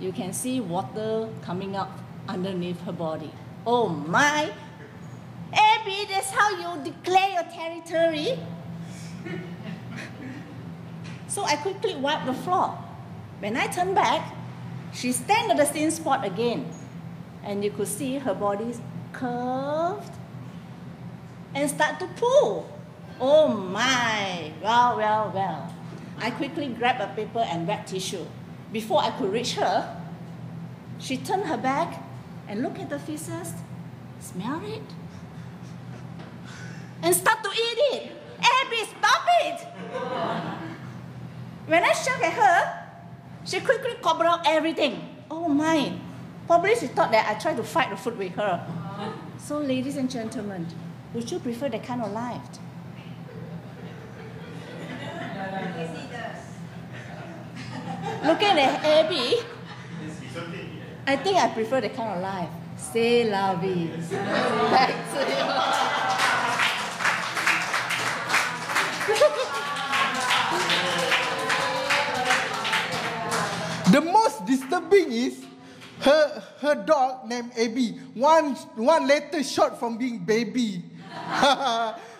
You can see water coming up underneath her body. Oh my! Abby, that's how you declare your territory. so I quickly wipe the floor. When I turn back, she stand at the same spot again. And you could see her body curved and start to pull. Oh my, well, well, well. I quickly grabbed a paper and wet tissue. Before I could reach her, she turned her back and looked at the feces, smell it, and start to eat it. Abby, stop it! When I shout at her, she quickly cobbled out everything. Oh my. Probably she thought that I tried to fight the food with her. So, ladies and gentlemen, would you prefer that kind of life? Looking at the Abby, I think I prefer that kind of life. Say vie. Back to you. Disturbing is her her dog named Abby. One one letter short from being baby.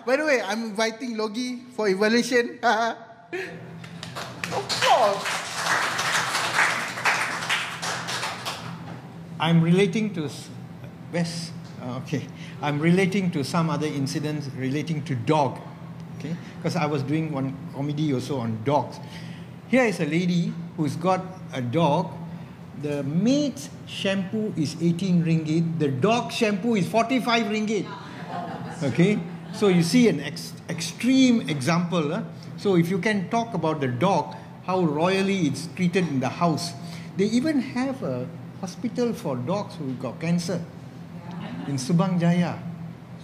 By the way, I'm inviting Logi for evaluation. of course. I'm relating to s- West. uh, okay, I'm relating to some other incidents relating to dog. Okay, because I was doing one comedy also on dogs. Here is a lady who's got a dog. The maid's shampoo is 18 ringgit. The dog shampoo is 45 ringgit. Okay, so you see an ex- extreme example. huh? So if you can talk about the dog, how royally it's treated in the house. They even have a hospital for dogs who got cancer in Subang Jaya.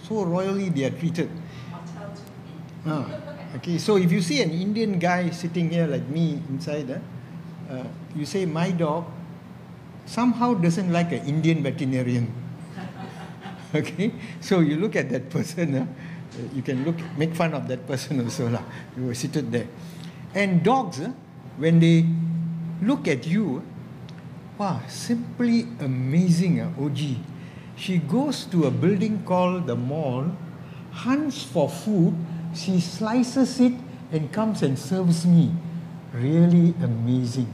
So royally they are treated. Ah, okay, so if you see an Indian guy sitting here like me inside, uh, you say my dog somehow doesn't like an Indian veterinarian. okay, so you look at that person, uh, you can look make fun of that person also lah. You were seated there, and dogs uh, when they look at you, wow, simply amazing, uh, OG. She goes to a building called the mall, hunts for food, she slices it and comes and serves me. Really amazing.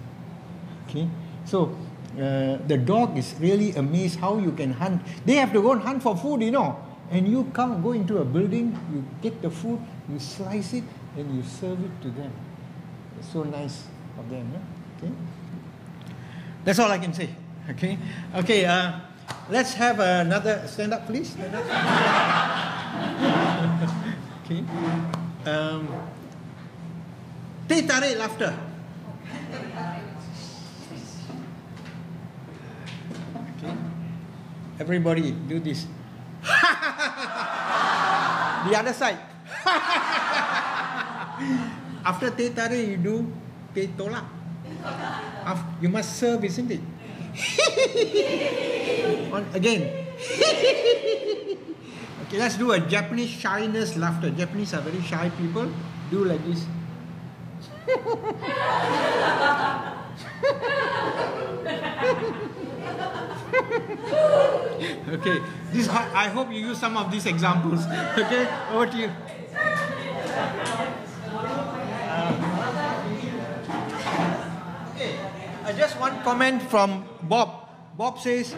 Okay, so uh, the dog is really amazed how you can hunt. They have to go and hunt for food, you know. And you come, go into a building, you get the food, you slice it, and you serve it to them. It's so nice of them. Okay. That's all I can say. Okay. Okay. Uh, let's have another stand up, please. Stand up. okay. Um, teh tarik laughter. Okay. Everybody do this. the other side. After teh tarik, you do teh tolak. Af- you must serve, isn't it? On, again. okay, let's do a Japanese shyness laughter. Japanese are very shy people. Do like this. okay, this I hope you use some of these examples. Okay, over to you. Uh, just one comment from Bob. Bob says,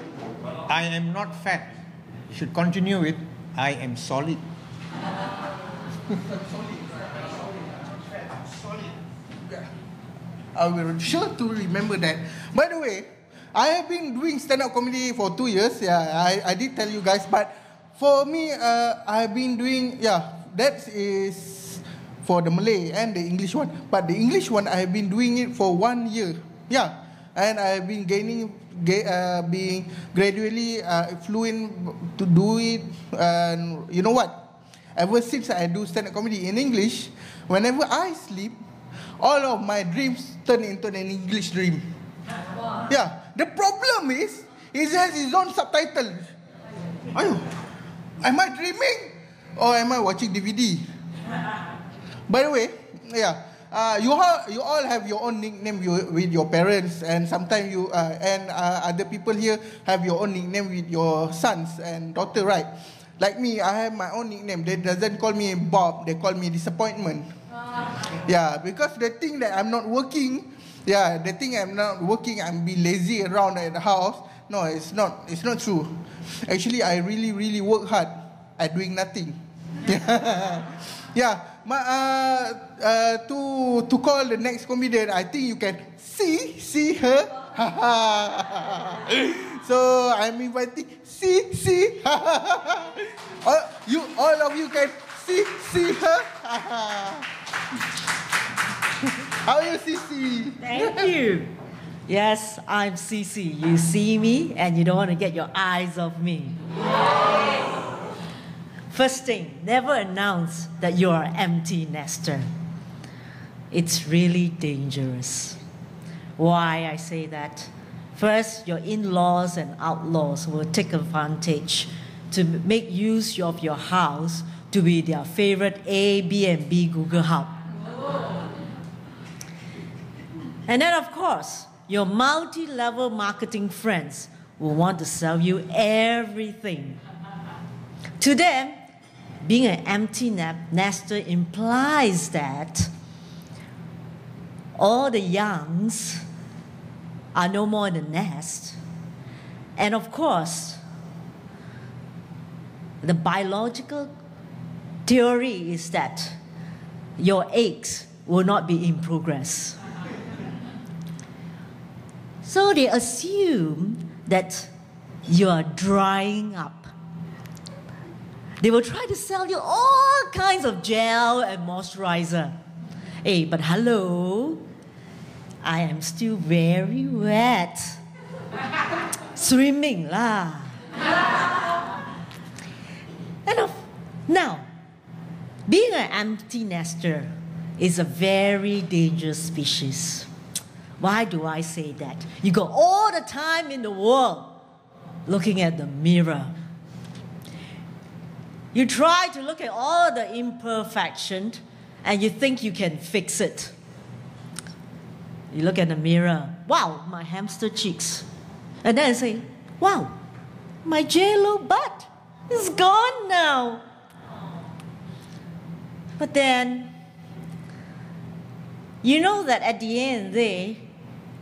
I am not fat. You should continue with, I am solid. I will sure to remember that. By the way, I have been doing stand-up comedy for two years. Yeah, I, I did tell you guys, but for me, uh, I've been doing yeah. That is for the Malay and the English one. But the English one, I have been doing it for one year. Yeah, and I've been gaining, ga- uh, being gradually uh, fluent to do it. And you know what? Ever since I do stand-up comedy in English, whenever I sleep, all of my dreams turn into an English dream. Yeah. The problem is, it has its own subtitle. Ayo, am I dreaming or am I watching DVD? By the way, yeah, uh, you all you all have your own nickname you, with your parents, and sometimes you uh, and uh, other people here have your own nickname with your sons and daughter, right? Like me, I have my own nickname. They doesn't call me Bob. They call me Disappointment. Yeah, because they think that I'm not working. Yeah, they think I'm not working. I'm be lazy around at the house. No, it's not. It's not true. Actually, I really, really work hard at doing nothing. yeah. My, uh, uh, to to call the next comedian, I think you can see see her. so I'm inviting see see. all, you all of you can see see her. How are you, Sisi? Thank you. Yes, I'm Cece. You see me and you don't want to get your eyes off me. First thing, never announce that you are empty nester. It's really dangerous. Why I say that? First, your in laws and outlaws will take advantage to make use of your house to be their favorite A, B, and B Google Hub. And then, of course, your multi level marketing friends will want to sell you everything. To them, being an empty nester implies that all the youngs are no more in the nest. And of course, the biological theory is that your eggs will not be in progress. So they assume that you are drying up. They will try to sell you all kinds of gel and moisturizer. Hey, but hello, I am still very wet. Swimming lah. Of, now, being an empty nester is a very dangerous species. Why do I say that? You go all the time in the world looking at the mirror. You try to look at all the imperfection and you think you can fix it. You look at the mirror, wow, my hamster cheeks. And then I say, wow, my JLo butt is gone now. But then, you know that at the end of the day,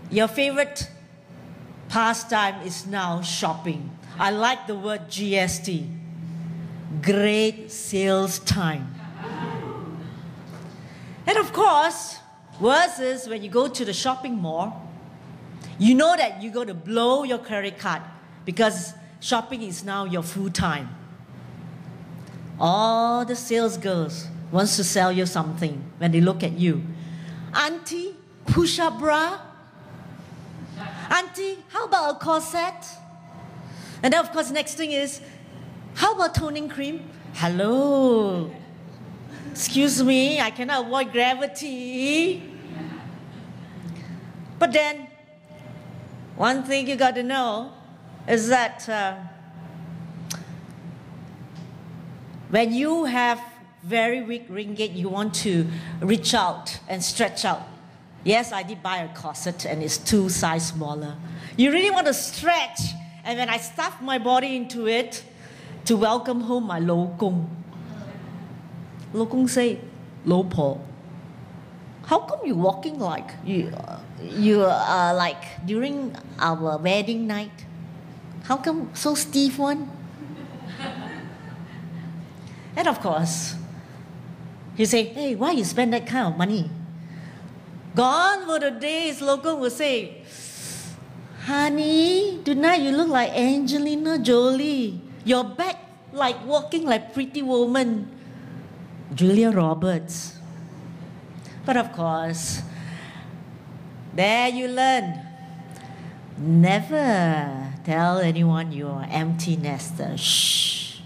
your favorite pastime is now shopping. I like the word GST great sales time. And of course, worse is when you go to the shopping mall, you know that you're going to blow your credit card because shopping is now your full time. All the sales girls wants to sell you something when they look at you. Auntie, push up bra. Auntie, how about a corset? And then of course next thing is, how about toning cream? Hello. Excuse me, I cannot avoid gravity. But then, one thing you got to know is that uh, when you have very weak ringgit, you want to reach out and stretch out. Yes, I did buy a corset and it's two size smaller. You really want to stretch. And when I stuff my body into it to welcome home my lo kung, Lo kung say, lo po. How come you walking like you, you are like during our wedding night? How come so stiff one? And of course, he say, hey, why you spend that kind of money? Gone were the days lo kung would say, honey, tonight you look like Angelina Jolie. Your back like walking like pretty woman. Julia Roberts. But of course, there you learn. Never tell anyone you're empty nester. Shh.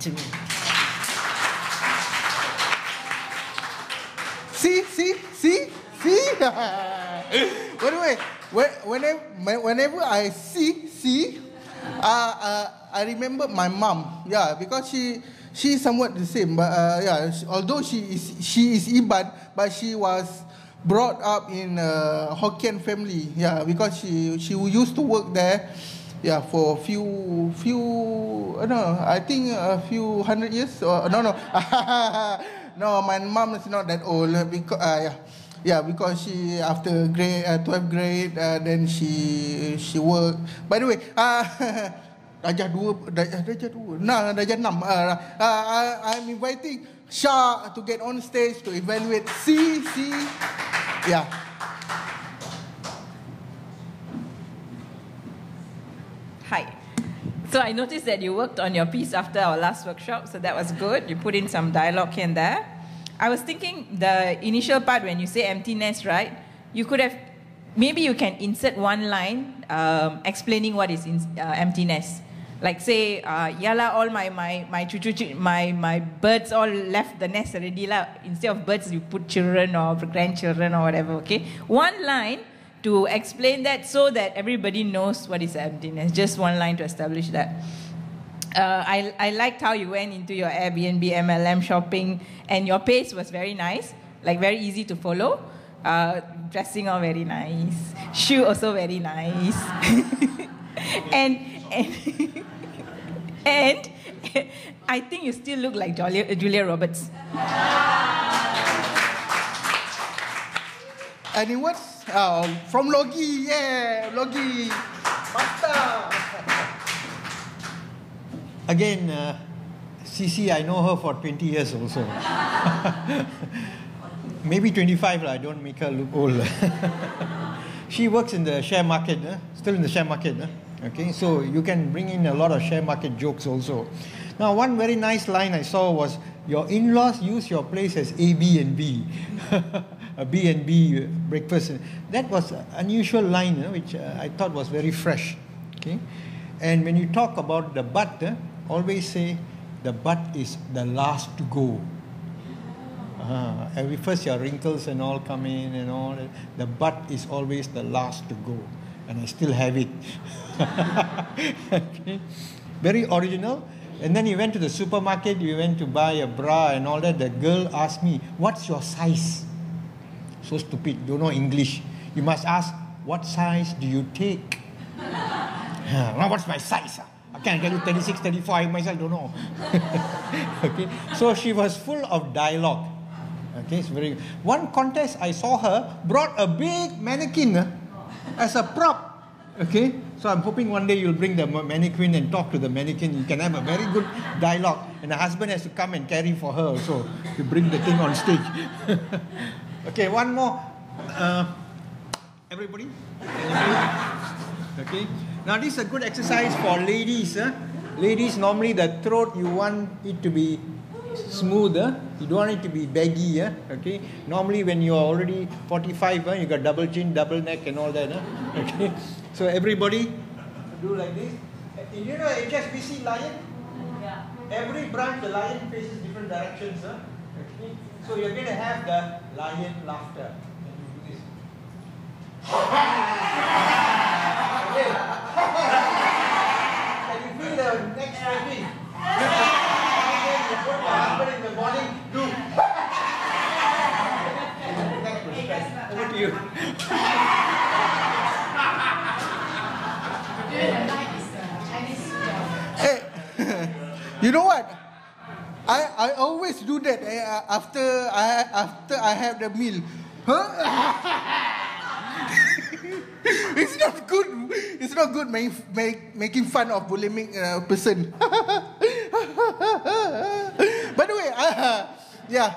To me. See, see, see, see. by the way, whenever, whenever I see, see, uh, uh, I remember my mom. Yeah, because she she somewhat the same. But uh, yeah, although she is she is Iban, but she was brought up in a Hokkien family. Yeah, because she she used to work there. Yeah, for a few few I don't know. I think a few hundred years. Or no, no, no. My mom is not that old because uh, yeah. Yeah, because she after grade uh, 12 grade, uh, then she she work. By the way, uh, darjah dua, darjah, darjah dua, nah, darjah enam. Uh, uh, I'm inviting Shah to get on stage to evaluate C, C. Yeah. Hi. So I noticed that you worked on your piece after our last workshop, so that was good. You put in some dialogue here and there. I was thinking the initial part when you say empty nest, right? You could have, maybe you can insert one line um, explaining what is in, uh. Like say, uh, yala, all my my my my my birds all left the nest already lah. Instead of birds, you put children or grandchildren or whatever. Okay, one line to explain that so that everybody knows what is empty nest. Just one line to establish that uh, I, I liked how you went into your Airbnb MLM shopping, and your pace was very nice, like very easy to follow. Uh, dressing all very nice, shoe also very nice, and and and I think you still look like Julia, Julia Roberts. And it was uh, from Logi, yeah, Logi. Again, uh, CC, I know her for 20 years also. Maybe 25, I don't make her look old. she works in the share market, uh, still in the share market. Uh, okay, so you can bring in a lot of share market jokes also. Now, one very nice line I saw was your in-laws use your place as A, B, and B. a B and B breakfast. That was an unusual line, uh, which uh, I thought was very fresh. Okay, and when you talk about the butt, uh, always say the butt is the last to go. Uh, every first your wrinkles and all come in and all. The butt is always the last to go, and I still have it. okay. Very original. And then you went to the supermarket, you went to buy a bra and all that. The girl asked me, What's your size? So stupid, don't know English. You must ask, What size do you take? now, what's my size? I can't tell you 36, 35, myself don't know. okay, so she was full of dialogue. Okay, it's very One contest I saw her brought a big mannequin uh, as a prop. Okay, so I'm hoping one day you'll bring the mannequin and talk to the mannequin. You can have a very good dialogue, and the husband has to come and carry for her also to bring the thing on stage. okay, one more. Uh, everybody? Okay. Now this is a good exercise for ladies. Huh? Ladies, normally the throat you want it to be smoother. You don't want it to be baggy. Huh? Okay. Normally when you are already 45, huh, you got double chin, double neck, and all that. Huh? Okay. So everybody do like this. Uh, You know HSBC lion? Yeah. Every branch the lion faces different directions. Huh? Okay. So you're going to have the lion laughter. Can you do this? Okay. Can you feel the next stretching? You put your in the morning, do. Neck will stretch. Over to you. Hey, you know what? I, I always do that eh, after I after I have the meal. Huh? it's not good. It's not good make, make, making fun of bulimic uh, person. By the way, uh, yeah,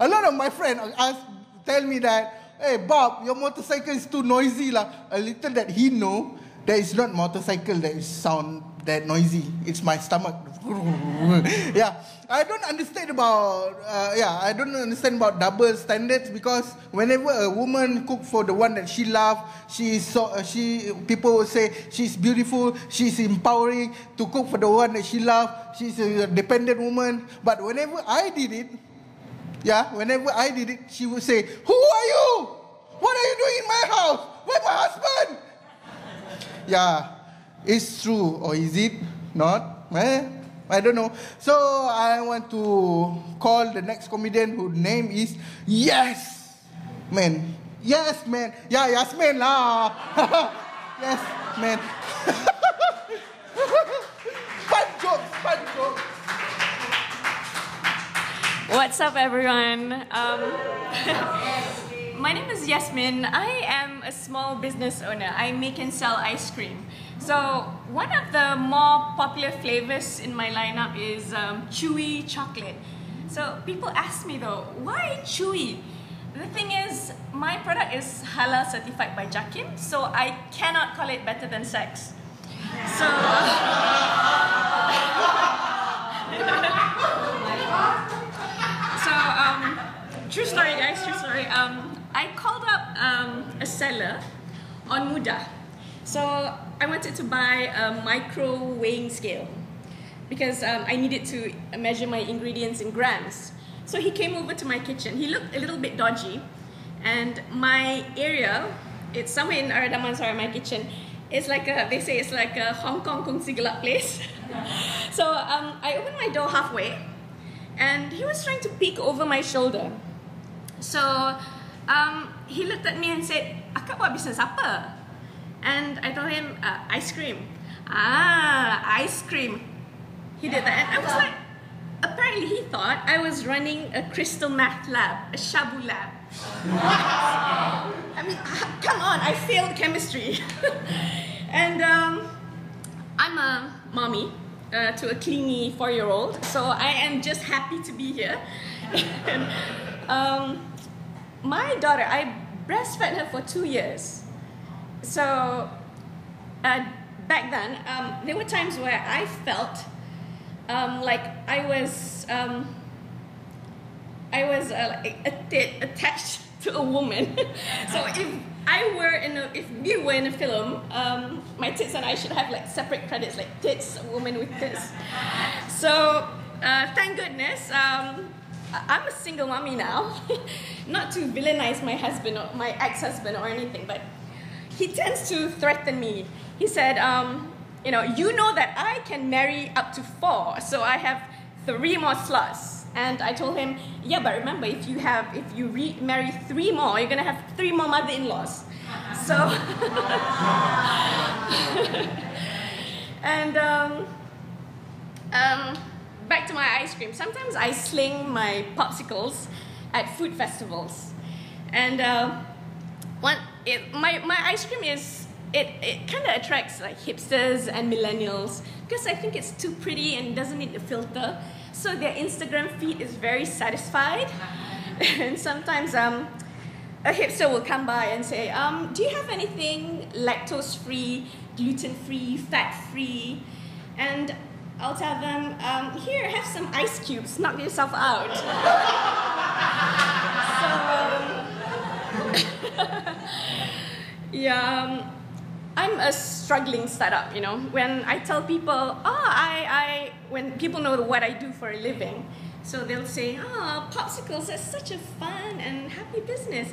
a lot of my friends ask, tell me that, hey Bob, your motorcycle is too noisy lah. A little that he know, that is not motorcycle that is sound that noisy. It's my stomach. yeah, I don't understand about uh, yeah, I don't understand about double standards because whenever a woman cook for the one that she love, she so uh, she people will say she's beautiful, she's empowering to cook for the one that she love. She's a dependent woman. But whenever I did it, yeah, whenever I did it, she would say, "Who are you? What are you doing in my house? Where's my husband?" Yeah, it's true, or is it not? Eh? I don't know. So I want to call the next comedian whose name is Yes Man. Yes Man. Yeah, Yes Man lah. yes Man. fun jokes, fun jokes. What's up, everyone? Um, my name is Yasmin. I am a small business owner. I make and sell ice cream. So, one of the more popular flavors in my lineup is um, chewy chocolate. So, people ask me though, why chewy? The thing is, my product is halal certified by Jakim, so I cannot call it better than sex. So, um, true story, guys. True story. Um, I called up um, a seller on Mudah. So I wanted to buy a micro weighing scale because um, I needed to measure my ingredients in grams. So he came over to my kitchen. He looked a little bit dodgy, and my area, it's somewhere in Aradaman, sorry, my kitchen. It's like a, they say it's like a Hong Kong kongsi gelap place. so um, I opened my door halfway, and he was trying to peek over my shoulder. So um, he looked at me and said, Akak buat bisnes apa? And I told him, uh, ice cream. Ah, ice cream. He did that. And I was like, apparently he thought I was running a crystal meth lab, a shabu lab. I mean, ah, come on, I failed chemistry. and um, I'm a mommy uh, to a clingy four year old, so I am just happy to be here. and, um, my daughter, I breastfed her for two years. So uh, back then, um, there were times where I felt um, like I was um, I was uh, attached to a woman. so if I were in a, if we were in a film, um, my tits and I should have like separate credits, like tits, woman with tits. So uh, thank goodness. Um, I'm a single mommy now. Not to villainize my husband or my ex-husband or anything, but he tends to threaten me. He said, um, you know, you know that I can marry up to four, so I have three more slots. And I told him, yeah, but remember, if you have, if you re- marry three more, you're gonna have three more mother-in-laws. So, And um, um, back to my ice cream. Sometimes I sling my popsicles at food festivals, and uh, one it, my my ice cream is it it kind of attracts like hipsters and millennials because I think it's too pretty and doesn't need the filter. So their Instagram feed is very satisfied, and sometimes um. A hipster will come by and say, um, "Do you have anything lactose-free, gluten-free, fat-free?" And I'll tell them, um, "Here, have some ice cubes. Knock yourself out." so, um, yeah, um, I'm a struggling startup. You know, when I tell people, "Oh, I, I," when people know what I do for a living, so they'll say, "Oh, popsicles are such a fun and happy business."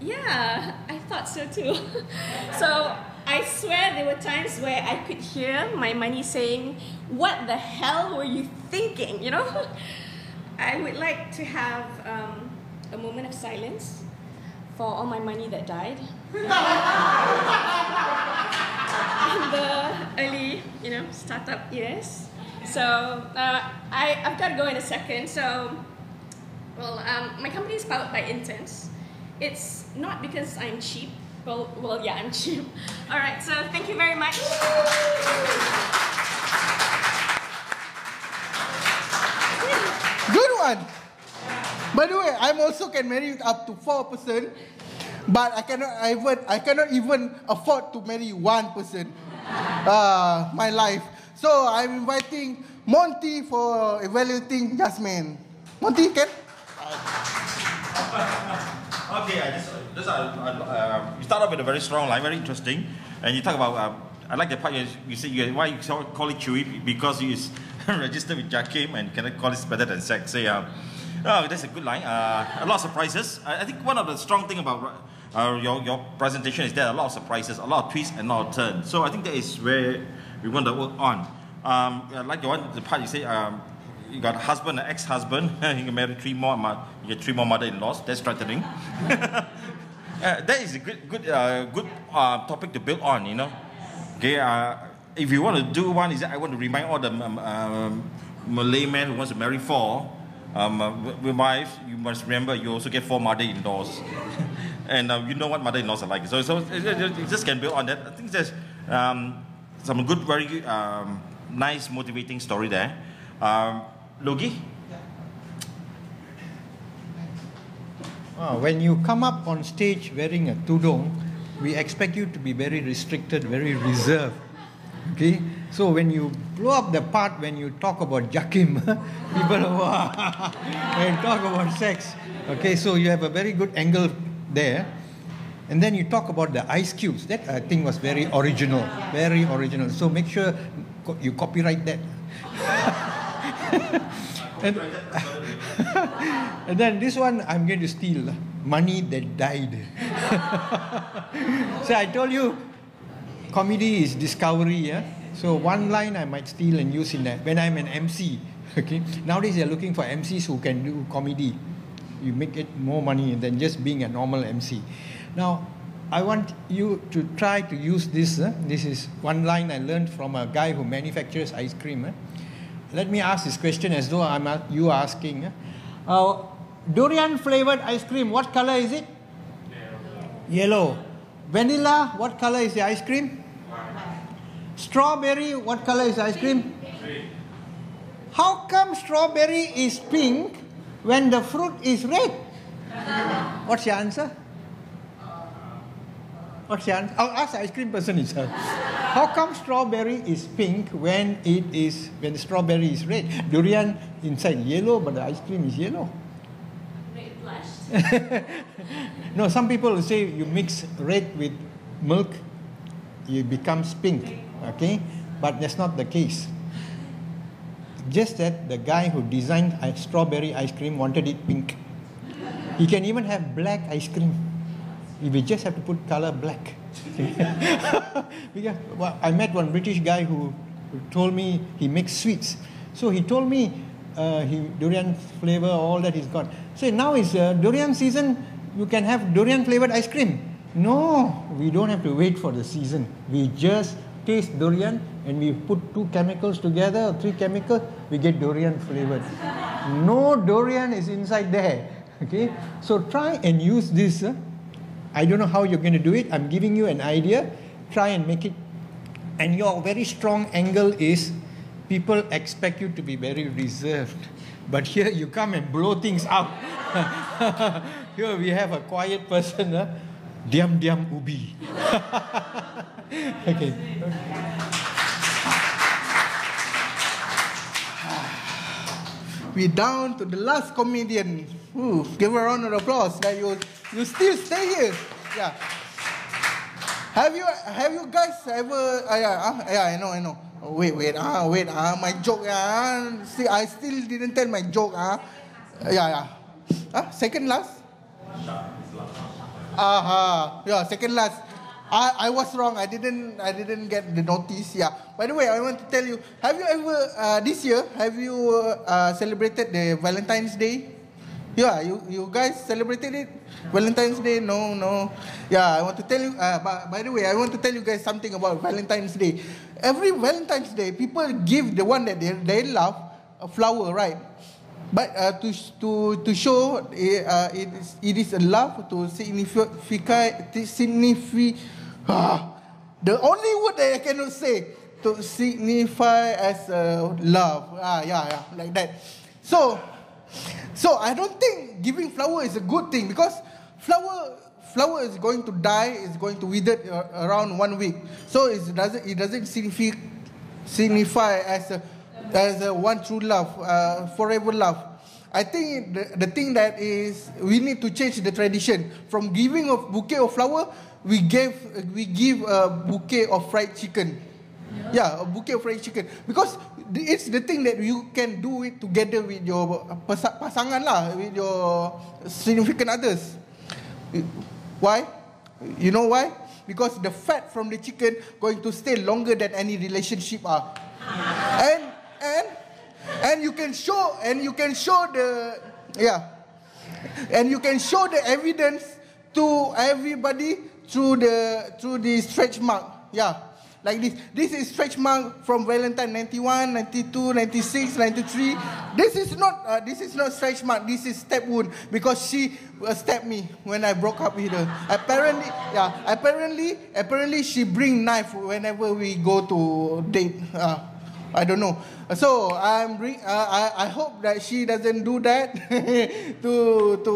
Yeah, I thought so too. so I swear there were times where I could hear my money saying, What the hell were you thinking? You know? I would like to have um, a moment of silence for all my money that died. In the early, you know, startup years. So uh, I, I've got to go in a second. So, well, um, my company is powered by interns. It's not because I'm cheap. Well, well, yeah, I'm cheap. All right, so thank you very much. Good one. By the way, I'm also can marry up to four person, but I cannot even I cannot even afford to marry one person. Uh, my life. So I'm inviting Monti for evaluating Jasmine. Monti, can? Okay, I just, just uh, uh, you start off with a very strong line, very interesting, and you talk about. Uh, I like the part you, you say you, why you call it chewy because he is registered with Jakim and cannot call it better than sex. Say, uh, oh, that's a good line. Uh, a lot of surprises. I, I, think one of the strong thing about uh, your your presentation is there are a lot of surprises, a lot of twists and a lot of turns. So I think that is where we want to work on. Um, like the one the part you say. Um, you got a husband, an ex-husband. you can marry three more. You get three more mother-in-laws. That's threatening. uh, that is a good, good, uh, good uh, topic to build on. You know, okay. Uh, if you want to do one, is I want to remind all the um, um, Malay men who wants to marry four. Um, uh, with wife, you must remember you also get four mother-in-laws, and uh, you know what mother-in-laws are like. So, so it, just can build on that. I think there's um, some good, very um, nice, motivating story there. Um, Logi? Ah, when you come up on stage wearing a tudong, we expect you to be very restricted, very reserved. Okay? So when you blow up the part when you talk about Jakim, people wow, and talk about sex. Okay, so you have a very good angle there. And then you talk about the ice cubes. That I think was very original. Very original. So make sure you copyright that. and, and then this one I'm going to steal money that died. so I told you, comedy is discovery. Yeah? So one line I might steal and use in that when I'm an MC. Okay. Nowadays they're looking for MCs who can do comedy. You make it more money than just being a normal MC. Now, I want you to try to use this. Uh, this is one line I learned from a guy who manufactures ice cream. Uh. Let me ask this question as though I'm you asking. Uh, durian flavored ice cream, what color is it? Yellow. Vanilla, what color is the ice cream? Strawberry, what color is ice cream? How come strawberry is pink when the fruit is red? What's your answer? What's your answer? I'll ask the ice cream person itself. How come strawberry is pink when it is when the strawberry is red? Durian inside yellow, but the ice cream is yellow. no, some people say you mix red with milk, it becomes pink. Okay, but that's not the case. Just that the guy who designed strawberry ice cream wanted it pink. He can even have black ice cream. if We just have to put color black. because well, I met one British guy who, who told me he makes sweets. So he told me uh, he durian flavor, all that he's got. So now is uh, durian season. You can have durian flavored ice cream. No, we don't have to wait for the season. We just taste durian and we put two chemicals together or three chemicals, we get durian flavored. no durian is inside there. Okay, so try and use this. I don't know how you're going to do it. I'm giving you an idea. Try and make it. And your very strong angle is people expect you to be very reserved. But here you come and blow things out. here we have a quiet person. Uh, diam diam ubi. okay. We're down to the last comedian. Ooh, give her a round of applause that you you still stay here. Yeah. Have you have you guys ever? Uh, yeah, uh, yeah, I know, I know. Oh, wait, wait, ah, wait, ah, my joke, ah. See, I still didn't tell my joke, ah. Yeah, yeah. Ah, second last. Aha, yeah, second last. I, I was wrong. I didn't I didn't get the notice. Yeah. By the way, I want to tell you. Have you ever uh, this year have you uh, celebrated the Valentine's Day? Yeah, you you guys celebrated it. Valentine's Day? No, no. Yeah, I want to tell you. Uh, by, by the way, I want to tell you guys something about Valentine's Day. Every Valentine's Day, people give the one that they, they love a flower, right? But uh, to to to show uh, it is it is a love to signify signify ah, the only word that I cannot say to signify as a love ah yeah yeah like that. So so I don't think giving flower is a good thing because flower flower is going to die is going to wither uh, around one week. So it doesn't it doesn't signify signify as a as a one true love, uh, forever love. I think the, the thing that is we need to change the tradition from giving a bouquet of flower, we gave we give a bouquet of fried chicken. Yeah, a bouquet of fried chicken because it's the thing that you can do it together with your pasa- pasangan lah, with your significant others. Why? You know why? Because the fat from the chicken going to stay longer than any relationship are. and and and you can show and you can show the yeah. And you can show the evidence to everybody through the through the stretch mark yeah. Like this this is stretch mark from valentine 91 92 96 93 this is not uh, this is not stretch mark this is step wound because she uh, stabbed me when i broke up with her. Apparently yeah apparently apparently she bring knife whenever we go to date uh, I don't know. So I'm bring, uh, I I hope that she doesn't do that to to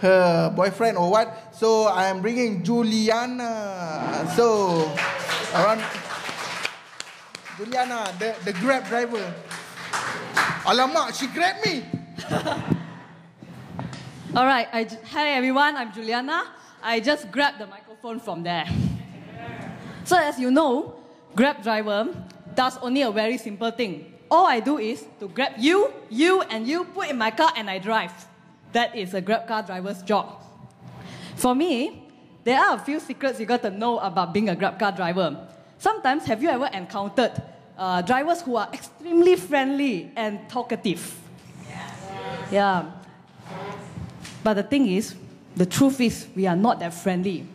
her boyfriend or what. So I'm bringing Juliana. So around Juliana, the the Grab driver. Alamak, she grabbed me. All right. I, hi, everyone. I'm Juliana. I just grabbed the microphone from there. So, as you know, Grab driver does only a very simple thing. All I do is to grab you, you, and you, put in my car, and I drive. That is a Grab car driver's job. For me, there are a few secrets you got to know about being a Grab car driver. Sometimes, have you ever encountered uh, drivers who are extremely friendly and talkative? Yes. Yeah. But the thing is, the truth is, we are not that friendly.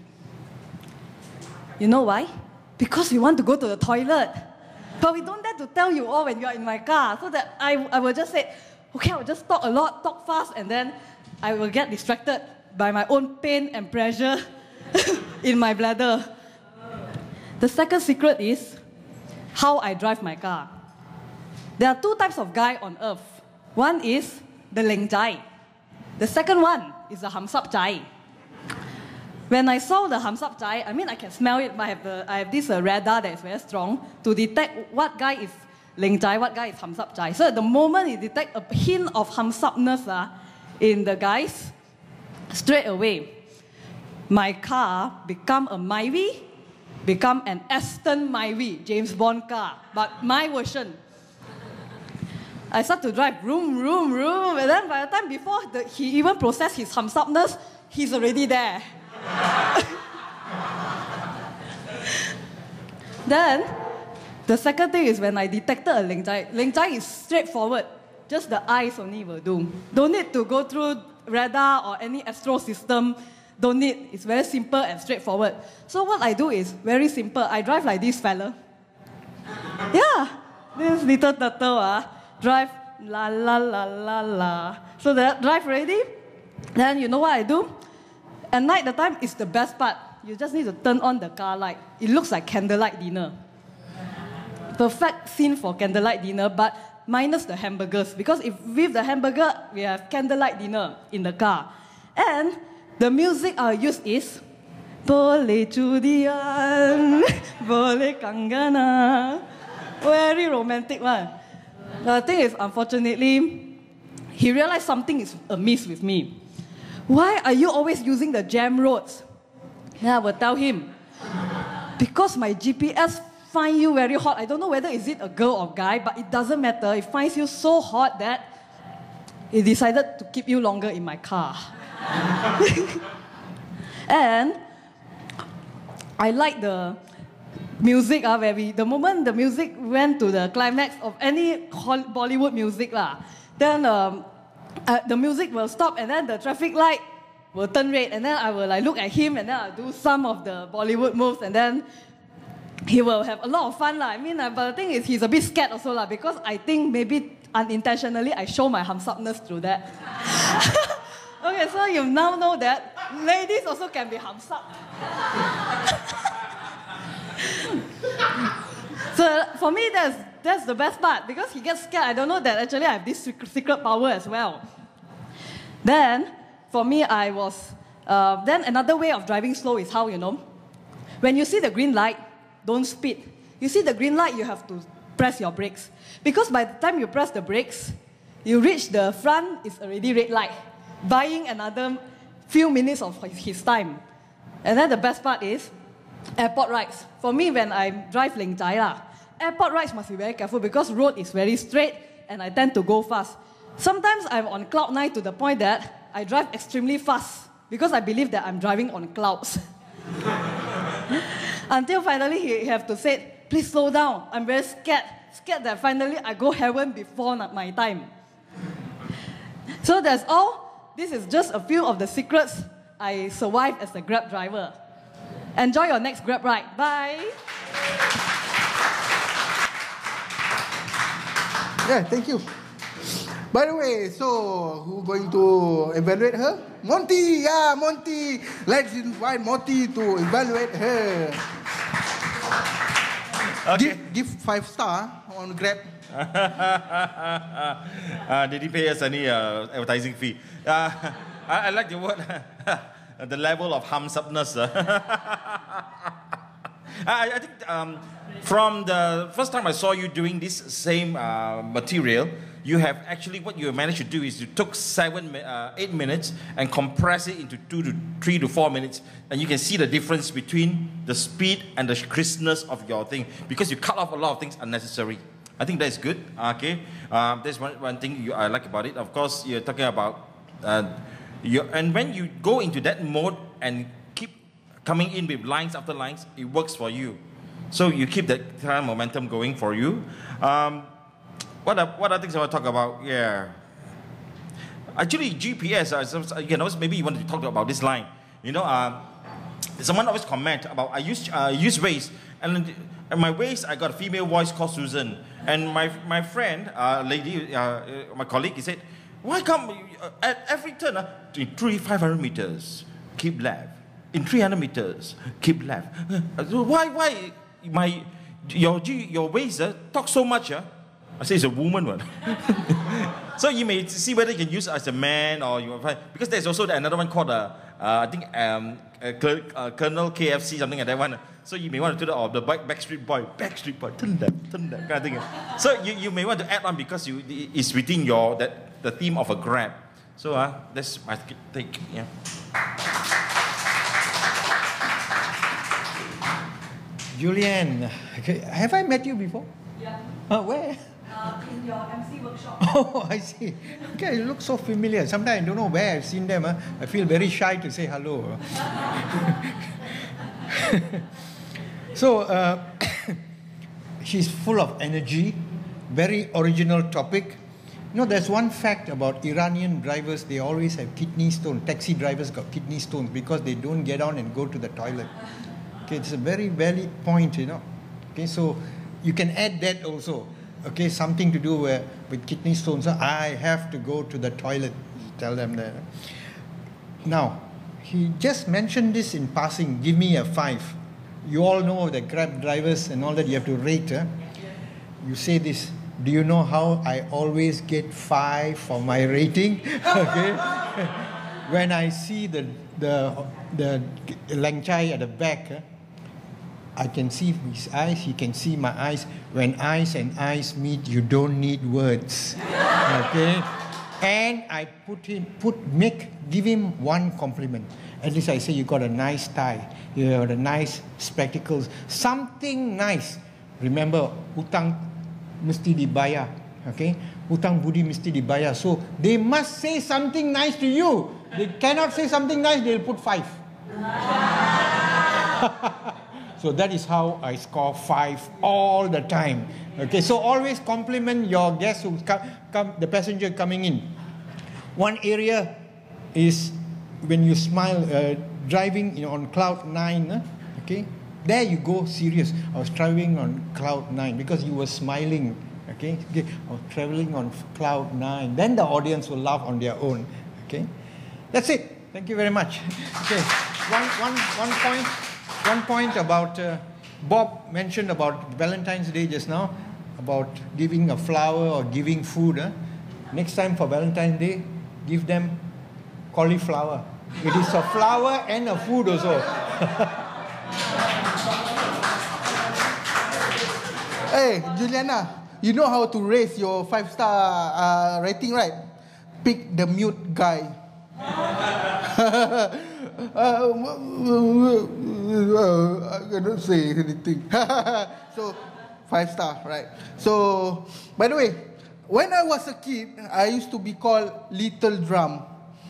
You know why? Because we want to go to the toilet. But we don't dare to tell you all when you're in my car. So that I, I will just say, okay, I'll just talk a lot, talk fast, and then I will get distracted by my own pain and pressure in my bladder. The second secret is how I drive my car. There are two types of guy on earth. One is the leng jai. The second one is the hamsap jai. When I saw the hamsap jai, I mean I can smell it, but I have, the, I have this uh, radar that is very strong to detect what guy is leng jai, what guy is hamsap jai. So at the moment it detect a hint of hamsapness uh, in the guys, straight away, my car become a Myvi, become an Aston Myvi, James Bond car, but my version. I start to drive room, room, room, and then by the time before the, he even process his hamsapness, he's already there. then, the second thing is when I detected a leng jai. leng jai is straightforward. Just the eyes only will do. Don't need to go through radar or any astro system. Don't need. It's very simple and straightforward. So what I do is very simple. I drive like this fella. yeah, this little turtle ah, drive la la la la la. So that drive ready, then you know what I do? At night, the time is the best part. You just need to turn on the car light. It looks like candlelight dinner. Perfect scene for candlelight dinner, but minus the hamburgers. Because if with the hamburger, we have candlelight dinner in the car. And the music I use is Bole Chudiyan, Bole Kangana. Very romantic one. The thing is, unfortunately, he realized something is amiss with me. Why are you always using the jam roads? Then I will tell him, because my GPS find you very hot. I don't know whether is it a girl or guy, but it doesn't matter. It finds you so hot that it decided to keep you longer in my car. and I like the music uh, where we, the moment the music went to the climax of any Bollywood music lah, then um, uh, the music will stop and then the traffic light will turn red and then I will like look at him and then I'll do some of the Bollywood moves and then he will have a lot of fun lah. I mean, uh, but the thing is he's a bit scared also lah because I think maybe unintentionally I show my hamsapness through that. okay, so you now know that ladies also can be hamsap. so for me, that's, that's the best part because he gets scared. I don't know that actually I have this secret, power as well. Then, for me, I was, uh, then another way of driving slow is how, you know, when you see the green light, don't speed. You see the green light, you have to press your brakes. Because by the time you press the brakes, you reach the front, it's already red light, buying another few minutes of his time. And then the best part is airport rides. For me, when I drive leng jai, lah, airport rides must be very careful because road is very straight and I tend to go fast. Sometimes I'm on cloud nine to the point that I drive extremely fast because I believe that I'm driving on clouds. Until finally he have to say, please slow down. I'm very scared. Scared that finally I go heaven before my time. So that's all. This is just a few of the secrets I survived as a Grab driver. Enjoy your next Grab ride. Bye. Yeah, thank you. By the way, so who going to evaluate her? Monti, yeah, Monti. Let's invite Monti to evaluate her. Okay. Give, give five star on Grab. uh, did he pay us any uh, advertising fee? Uh, I, I like the word, the level of hamsapness. I, I think um, from the first time I saw you doing this same uh, material, you have actually what you managed to do is you took seven, uh, eight minutes and compress it into two to three to four minutes, and you can see the difference between the speed and the crispness of your thing because you cut off a lot of things unnecessary. I think that's good. Okay, um, one, one thing you, I like about it. Of course, you're talking about uh, you, and when you go into that mode and coming in with lines after lines, it works for you. So you keep that kind of momentum going for you. Um, what are, what are things I want to talk about? Yeah. Actually, GPS, uh, you know, maybe you want to talk about this line. You know, um, someone always comment about I use uh, use Waze, and and my Waze I got a female voice called Susan, and my my friend, uh, lady, uh, uh, my colleague, he said, why come uh, at every turn uh, three five hundred meters keep left, in three hundred meters keep left. Why why my your your Waze uh, talk so much? Uh? I say it's a woman one. so you may see whether you can use as a man or you find because there's also another one called uh, uh, I think um, uh, uh, Colonel KFC something like that one. So you may want to do that or the back, Backstreet Boy, Backstreet Boy, turn left, turn left kind of thing. So you, you may want to add on because you it's within your that the theme of a grab. So uh, that's my take. Yeah. Julian, okay, have I met you before? Yeah. Uh, where? Uh, in your MC workshop. Oh, I see. Okay, you look so familiar. Sometimes I don't know where I've seen them. Huh? I feel very shy to say hello. so, uh, she's full of energy, very original topic. You know, there's one fact about Iranian drivers, they always have kidney stone. Taxi drivers got kidney stones because they don't get on and go to the toilet. Okay, it's a very valid point, you know. Okay, so you can add that also. Okay, something to do uh, with kidney stones. I have to go to the toilet. Tell them that. Now, he just mentioned this in passing. Give me a five. You all know the Grab drivers and all that. You have to rate. Huh? You say this. Do you know how I always get five for my rating? okay. when I see the the the leng jai at the back. Huh? I can see his eyes, he can see my eyes. When eyes and eyes meet, you don't need words. Okay? And I put him, put, make, give him one compliment. At least I say, you got a nice tie, you got a nice spectacles, something nice. Remember, hutang mesti dibayar. Okay? Hutang budi mesti dibayar. So they must say something nice to you. They cannot say something nice, they'll put five. So that is how I score five all the time. Okay, so always compliment your guest who come, come the passenger coming in. One area is when you smile, uh, driving you know, on cloud nine. Uh, okay, there you go serious. I was driving on cloud nine because you were smiling. Okay, okay. I was traveling on cloud nine. Then the audience will laugh on their own. Okay, that's it. Thank you very much. Okay, one, one, one point one point about uh, Bob mentioned about Valentine's Day just now, about giving a flower or giving food. Huh? Next time for Valentine's Day, give them cauliflower. It is a flower and a food also. hey, Juliana, you know how to raise your five star uh, rating, right? Pick the mute guy. uh, I cannot say anything. so, five star, right? So, by the way, when I was a kid, I used to be called Little Drum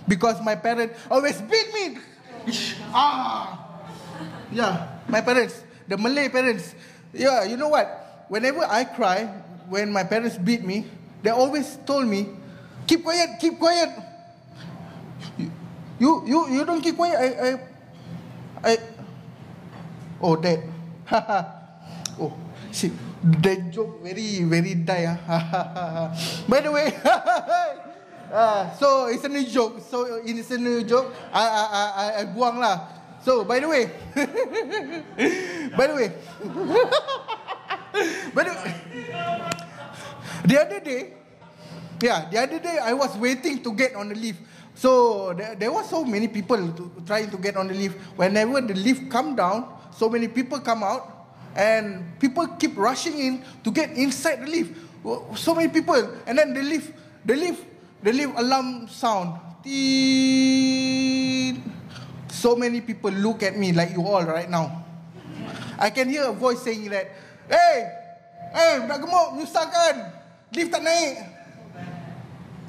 because my parents always beat me. ah, yeah, my parents, the Malay parents. Yeah, you know what? Whenever I cry, when my parents beat me, they always told me, "Keep quiet, keep quiet." You you you don't keep quiet. I I I. Oh that. oh shit. That joke very very die. Ah. By the way. uh, so it's a new joke. So it's a new joke. I I I I buang lah. So by the way. by the way. by the way. The other day. Yeah, the other day I was waiting to get on the lift. So there, there were so many people to, trying to get on the lift. Whenever the lift come down, so many people come out, and people keep rushing in to get inside the lift. So many people, and then the lift, the lift, the lift alarm sound. So many people look at me like you all right now. I can hear a voice saying that, Hey, hey, nak gemuk, nyusahkan. Lift tak naik.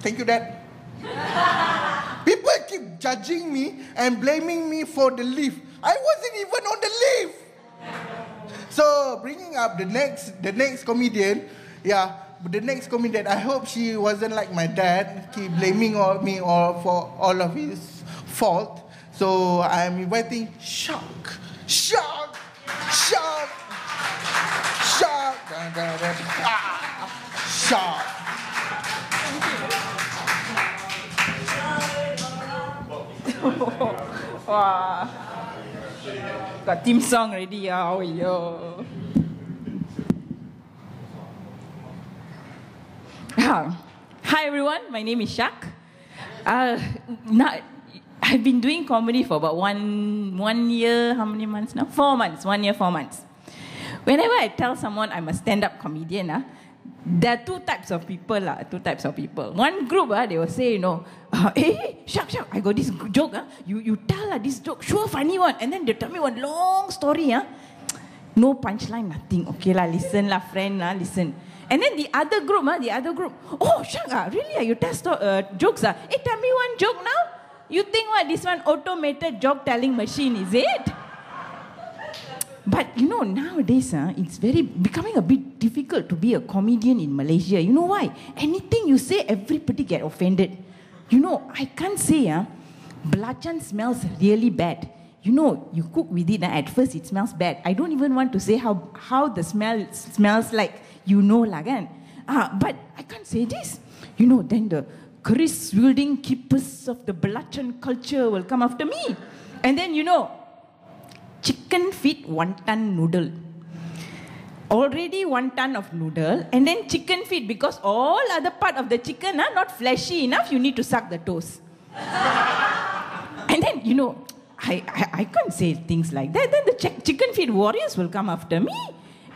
Thank you, Dad. People keep judging me and blaming me for the leaf. I wasn't even on the leaf. So bringing up the next the next comedian, yeah, the next comedian. I hope she wasn't like my dad, keep blaming all me all for all of his fault. So I'm inviting Shak, Shak, Wah. Got theme song already. Oh, yo. Hi everyone, my name is Shak. Uh, not, I've been doing comedy for about one one year. How many months now? Four months. One year, four months. Whenever I tell someone I'm a stand-up comedian, uh, there are two types of people. Uh, two types of people. One group, uh, they will say, you know, uh, hey, Shak, Shak, I got this joke. Uh, you, you tell uh, this joke, sure funny one. And then they tell me one long story. Uh, no punchline, nothing. Okay, la, listen, la, friend, la, listen. And then the other group, uh, the other group, oh, Shak, uh, really? Uh, you tell sto- uh, jokes? Uh? Hey, tell me one joke now. You think what? This one automated joke telling machine, is it? But you know, nowadays, uh, it's very becoming a bit difficult to be a comedian in Malaysia. You know why? Anything you say, everybody get offended. You know, I can't say, uh, belacan smells really bad. you know, you cook with it, and at first it smells bad. I don't even want to say how, how the smell smells like, you know, lah, kan? Ah, but I can't say this. You know, then the kris wielding keepers of the Belacan culture will come after me. And then, you know, chicken feet one ton noodle. Already one ton of noodle, and then chicken feet because all other part of the chicken are not fleshy enough. You need to suck the toes. and then you know, I, I, I can't say things like that. Then the ch- chicken feet warriors will come after me,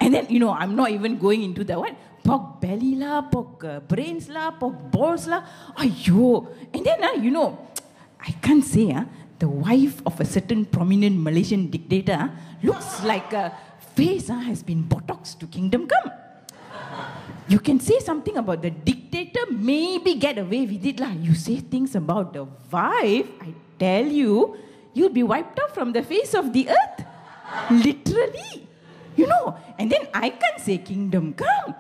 and then you know I'm not even going into the what pork belly la, pork uh, brains la, pork balls la. Ayo, and then uh, you know, I can't say uh, the wife of a certain prominent Malaysian dictator looks like a face uh, has been botox to kingdom come. You can say something about the dictator, maybe get away with it lah. You say things about the wife, I tell you, you'll be wiped off from the face of the earth. Literally. You know, and then I can say kingdom come.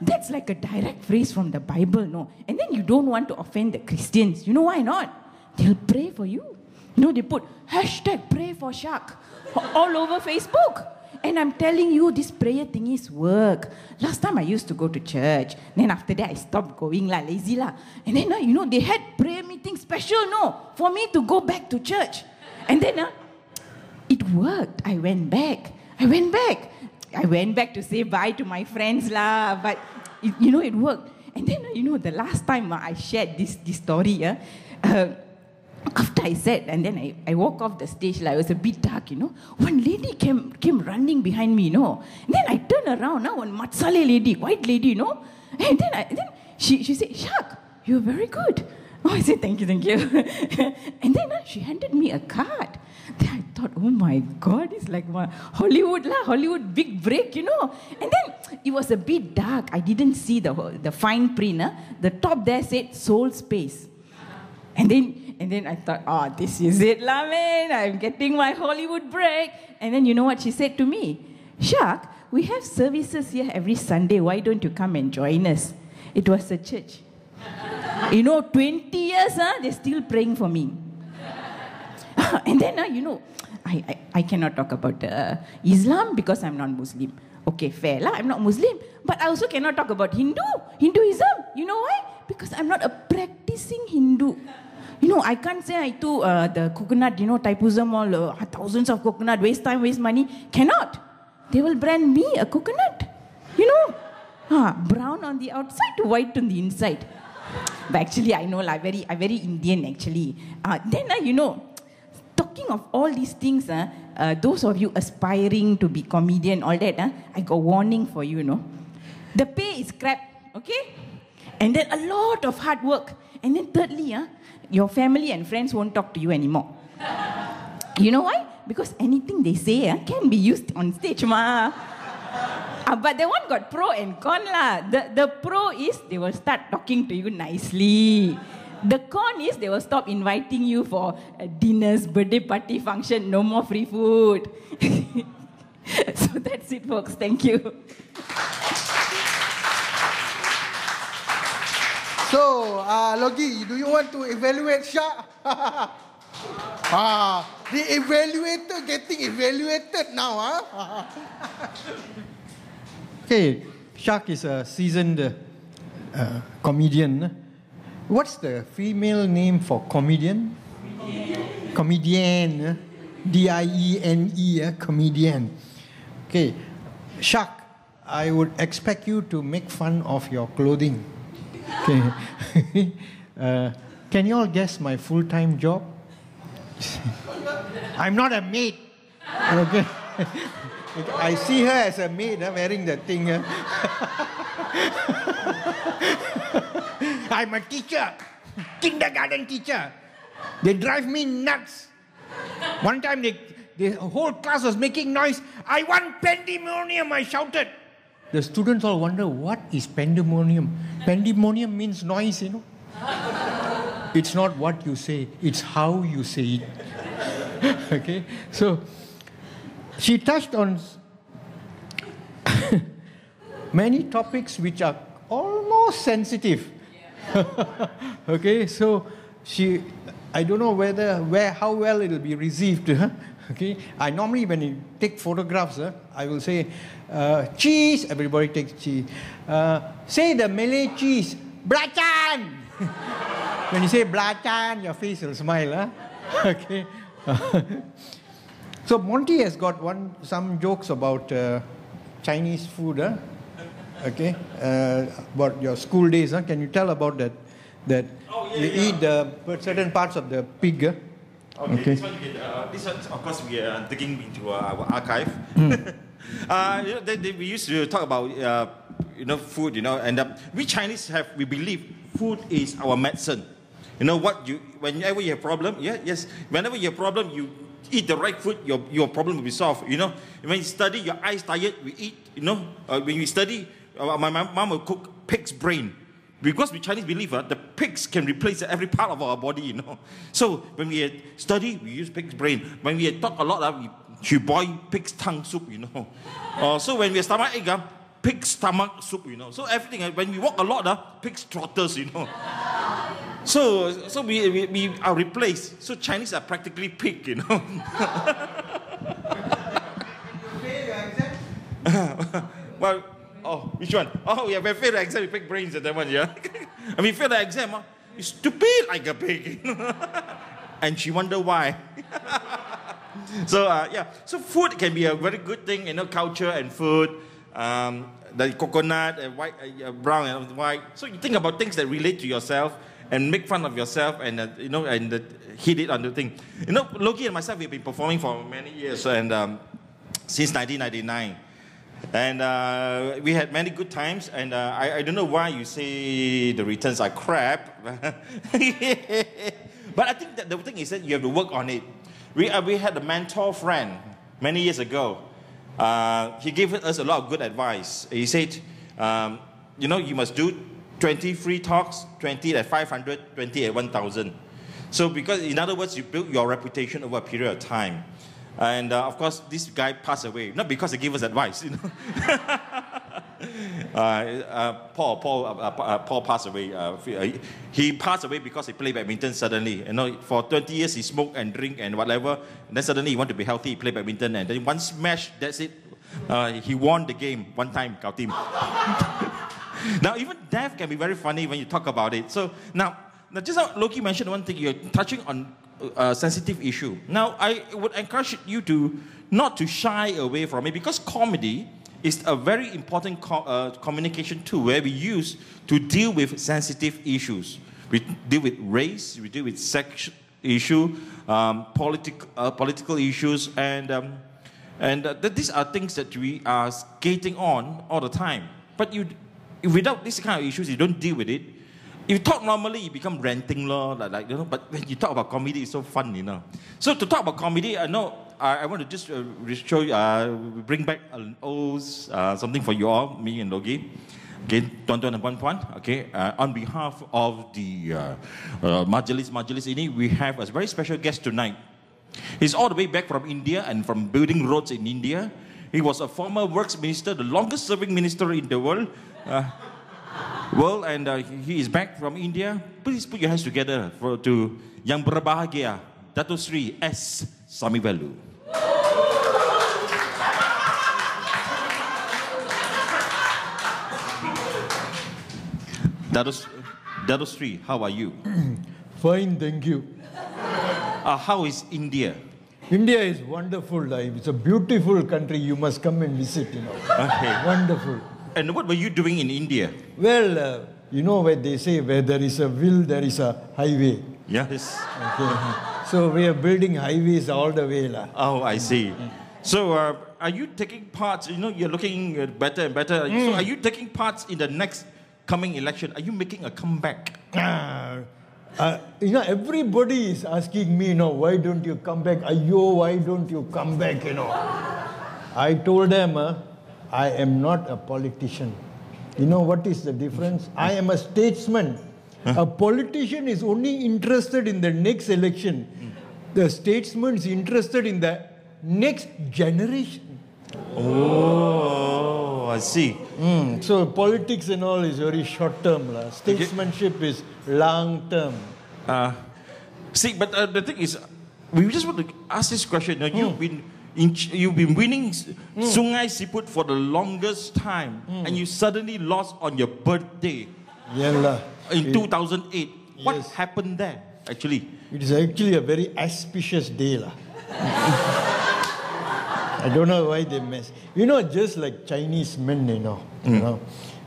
That's like a direct phrase from the Bible, no? And then you don't want to offend the Christians. You know why not? They'll pray for you. Know, they put hashtag pray for Shak all over Facebook. And I'm telling you, this prayer thing is work. Last time I used to go to church. Then after that, I stopped going, la, lazy. La. And then, uh, you know, they had prayer meeting special, no, for me to go back to church. And then, uh, it worked. I went back. I went back. I went back to say bye to my friends, la. But, you know, it worked. And then, uh, you know, the last time uh, I shared this, this story, uh, uh, after I said, and then I, I walk off the stage, like, it was a bit dark, you know. One lady came, came running behind me, you know. And then I turn around, now one mat salleh lady, white lady, you know. And then, I, then she, she said, Shak, you're very good. Oh, I said, thank you, thank you. and then uh, she handed me a card. Then I thought, oh my God, it's like my Hollywood, lah, Hollywood big break, you know. And then it was a bit dark. I didn't see the, the fine print. Uh. The top there said soul space. And then, and then I thought, oh, this is it, lah, man. I'm getting my Hollywood break. And then you know what she said to me? Shak, we have services here every Sunday. Why don't you come and join us? It was a church. you know, 20 years, huh, they're still praying for me. and then, uh, you know, I, I, I cannot talk about uh, Islam because I'm not Muslim. Okay, fair lah, I'm not Muslim. But I also cannot talk about Hindu, Hinduism. You know why? Because I'm not a practicing Hindu. You know, I can't say I do uh, the coconut, you know, Thaipusam, all uh, thousands of coconut, waste time, waste money. Cannot. They will brand me a coconut. You know, brown on the outside, white on the inside. But actually, I know, like, very, I'm very Indian actually. Uh, then, uh, you know, talking of all these things, uh, uh, those of you aspiring to be comedian, all that, uh, I got warning for you, you know. The pay is crap, okay? And then a lot of hard work. And then thirdly, uh, your family and friends won't talk to you anymore. You know why? Because anything they say uh, can be used on stage, ma. Uh, but the one got pro and con lah. The, the pro is they will start talking to you nicely. The con is they will stop inviting you for dinners, birthday party, function, no more free food. so that's it, folks. Thank you. So, uh, do you want to evaluate Shak? ah, the evaluator getting evaluated now, huh? Okay, Shak is a seasoned uh, comedian. What's the female name for comedian? Comedian. D I E uh, comedian. Okay, Shak, I would expect you to make fun of your clothing. Okay. uh, can you all guess my full time job? I'm not a maid. Okay. I see her as a maid uh, wearing that thing. Uh. I'm a teacher, kindergarten teacher. They drive me nuts. One time, they, the whole class was making noise. I want pandemonium, I shouted. The students all wonder, what is pandemonium? Pandemonium means noise, you know. It's not what you say, it's how you say it. okay? So, she touched on many topics which are almost sensitive. okay, so she, I don't know whether, where, how well it'll be received. Huh? Okay, I normally when you take photographs, uh, I will say uh, cheese. Everybody takes cheese. Uh, say the Malay cheese, belacan. when you say belacan, your face will smile. Huh? Okay. so Monti has got one some jokes about uh, Chinese food. Huh? Okay, uh, about your school days. Huh? Can you tell about that? That you eat the certain parts of the pig. Huh? Okay, This, one, uh, this one, of course, we are digging into our archive. uh, you know, they, they, we used to talk about uh, you know food, you know, and uh, we Chinese have we believe food is our medicine. You know what? You whenever you have problem, yeah, yes. Whenever you have problem, you eat the right food, your your problem will be solved. You know, when you study, your eyes tired, we eat. You know, uh, when we study, uh, my, my mom will cook pig's brain. Because we Chinese believe uh, the pigs can replace every part of our body, you know. So when we study, we use pig's brain. When we talk a lot, uh, we, boil pig's tongue soup, you know. Uh, so when we stomach ache, uh, pig's stomach soup, you know. So everything, uh, when we walk a lot, uh, pig's trotters, you know. So, so we, we, we are replaced. So Chinese are practically pig, you know. well, oh, which one? Oh, yeah, we failed the exam, we pick brains at that one, yeah. and we failed the exam, huh? you stupid like a pig. and she wonder why. so, uh, yeah, so food can be a very good thing, you know, culture and food. Um, the coconut, uh, white, uh, brown and white. So you think about things that relate to yourself and make fun of yourself and uh, you know and uh, hit it on the thing. You know, Logi and myself we've been performing for many years and um, since 1999. And uh, we had many good times, and uh, I, I, don't know why you say the returns are crap. but I think that the thing is that you have to work on it. We, uh, we had a mentor friend many years ago. Uh, he gave us a lot of good advice. He said, um, you know, you must do 20 free talks, 20 at 500, 20 at 1,000. So, because in other words, you build your reputation over a period of time. And uh, of course, this guy passed away, not because he gave us advice, you know. uh, uh, Paul, Paul, uh, uh, Paul passed away. Uh, he passed away because he played badminton suddenly. You know, for 20 years he smoked and drink and whatever. And then suddenly he wanted to be healthy, he played badminton, and then one smash, that's it. he won the game one time, team. now, even death can be very funny when you talk about it. So now, now just how Logi mentioned one thing, you're touching on a sensitive issue. Now, I would encourage you to not to shy away from it because comedy is a very important co- uh, communication tool where we use to deal with sensitive issues. We deal with race, we deal with sex issue, um, uh, political issues, and, um, and uh, these are things that we are skating on all the time. But you, without these kind of issues, you don't deal with it, if you talk normally, you become ranting, lor, like, like, you know. But when you talk about comedy, it's so fun, you know. So to talk about comedy, I know I, I want to just uh, show you, uh, bring back an old uh, something for you all, me and Logi. Okay, tuan tuan dan puan puan. Okay, uh, on behalf of the uh, uh, ini, we have a very special guest tonight. He's all the way back from India and from building roads in India. He was a former works minister, the longest serving minister in the world. Uh, well, and uh, he is back from India. Please put your hands together for to yang berbahagia, Dato Sri S. Samy Vellu. Dato, Dato Sri, how are you? Fine, thank you. Uh, how is India? India is wonderful. Life. It's a beautiful country. You must come and visit. You know, Okay. wonderful. And what were you doing in India? Well, uh, you know what they say where there is a will, there is a highway. Yes. Okay. So we are building highways all the way. lah. Oh, I see. So, uh, are you taking part? You know, you're looking uh, better and better. So, Mm. are you taking part in the next coming election? Are you making a comeback? Ah, uh, you know, everybody is asking me, you know, why don't you come back? Ayo, why don't you come back? You know, I told them, uh, I am not a politician. You know what is the difference? I am a statesman. A politician is only interested in the next election. The statesman is interested in the next generation. Oh, I see. Mm, so politics and all is very short term. lah. Statesmanship is long term. Uh, see, but uh, the thing is, we just want to ask this question. Now, you've been in, you've been winning S- Sungai Siput for the longest time, and you suddenly lost on your birthday Yalah. in It- 2008. What happened there, actually? It is actually a very auspicious day. lah. I don't know why they mess. You know, just like Chinese men, you know, you know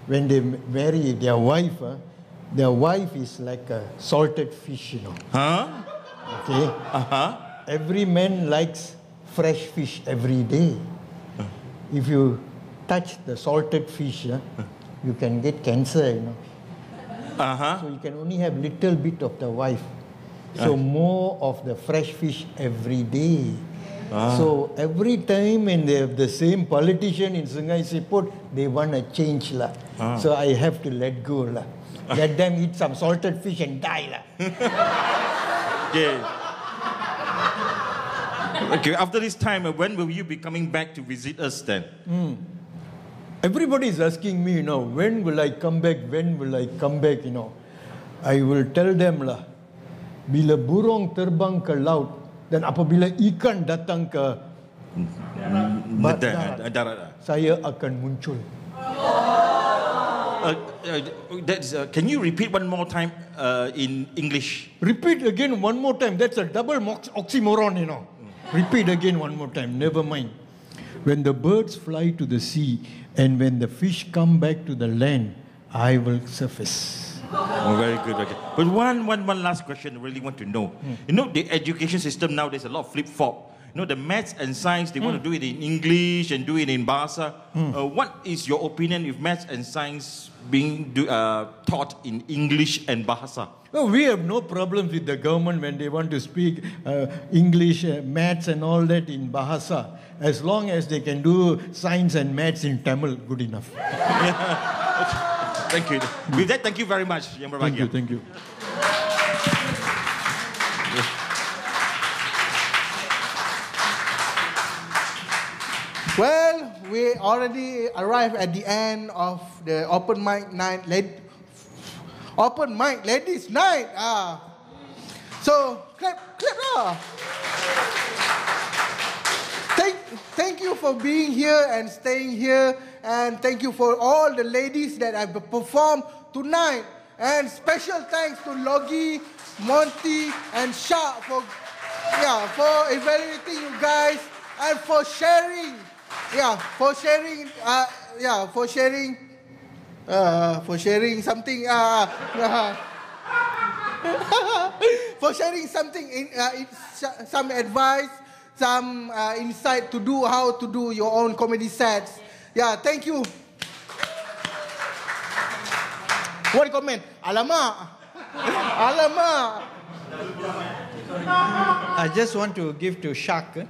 when they marry their wife, uh, their wife is like a salted fish, you know. Huh? Okay? Uh-huh. Every man likes fresh fish every day. If you touch the salted fish, uh, you can get cancer, you know. Uh-huh. So you can only have little bit of the wife. So more of the fresh fish every day. Ah. So every time when they have the same politician in Sungai Siput, they want a change lah. Ah. So I have to let go lah. Let them eat some salted fish and die lah. Yeah. Okay, after this time, uh, when will you be coming back to visit us then? Hmm. Everybody is asking me, you know, when will I come back? When will I come back? You know, I will tell them lah. Bila burung terbang ke laut dan apabila ikan datang ke Darat. darat, darat. saya akan muncul. Uh, uh, that's, uh, can you repeat one more time uh, in English? Repeat again one more time. That's a double mox- oxymoron, you know. Repeat again one more time. Never mind. When the birds fly to the sea and when the fish come back to the land, I will surface. Oh, very good. Okay. But one, one, one last question I really want to know. You know, the education system now, there's a lot of flip flop. You know, the maths and science, they want to do it in English and do it in Bahasa. Uh, what is your opinion if maths and science being do, uh, taught in English and Bahasa? Well, we have no problems with the government when they want to speak uh, English, uh, maths, and all that in Bahasa. As long as they can do science and maths in Tamil, good enough. Thank you. With that, thank you very much, Yang Thank you, thank you. Well, we already arrived at the end of the open mic night. Open mic ladies night. Ah, so clap, clap lah. Thank, thank you for being here and staying here, and thank you for all the ladies that have performed tonight. And special thanks to Logi, Monti, and Shak for yeah for evaluating you guys and for sharing yeah for sharing uh, yeah for sharing uh, for sharing something uh, uh, for sharing something in, uh, some advice some insight to do how to do your own comedy sets. Yeah thank you. What comment? Alamak. Alamak I just want to give to Shak. eh.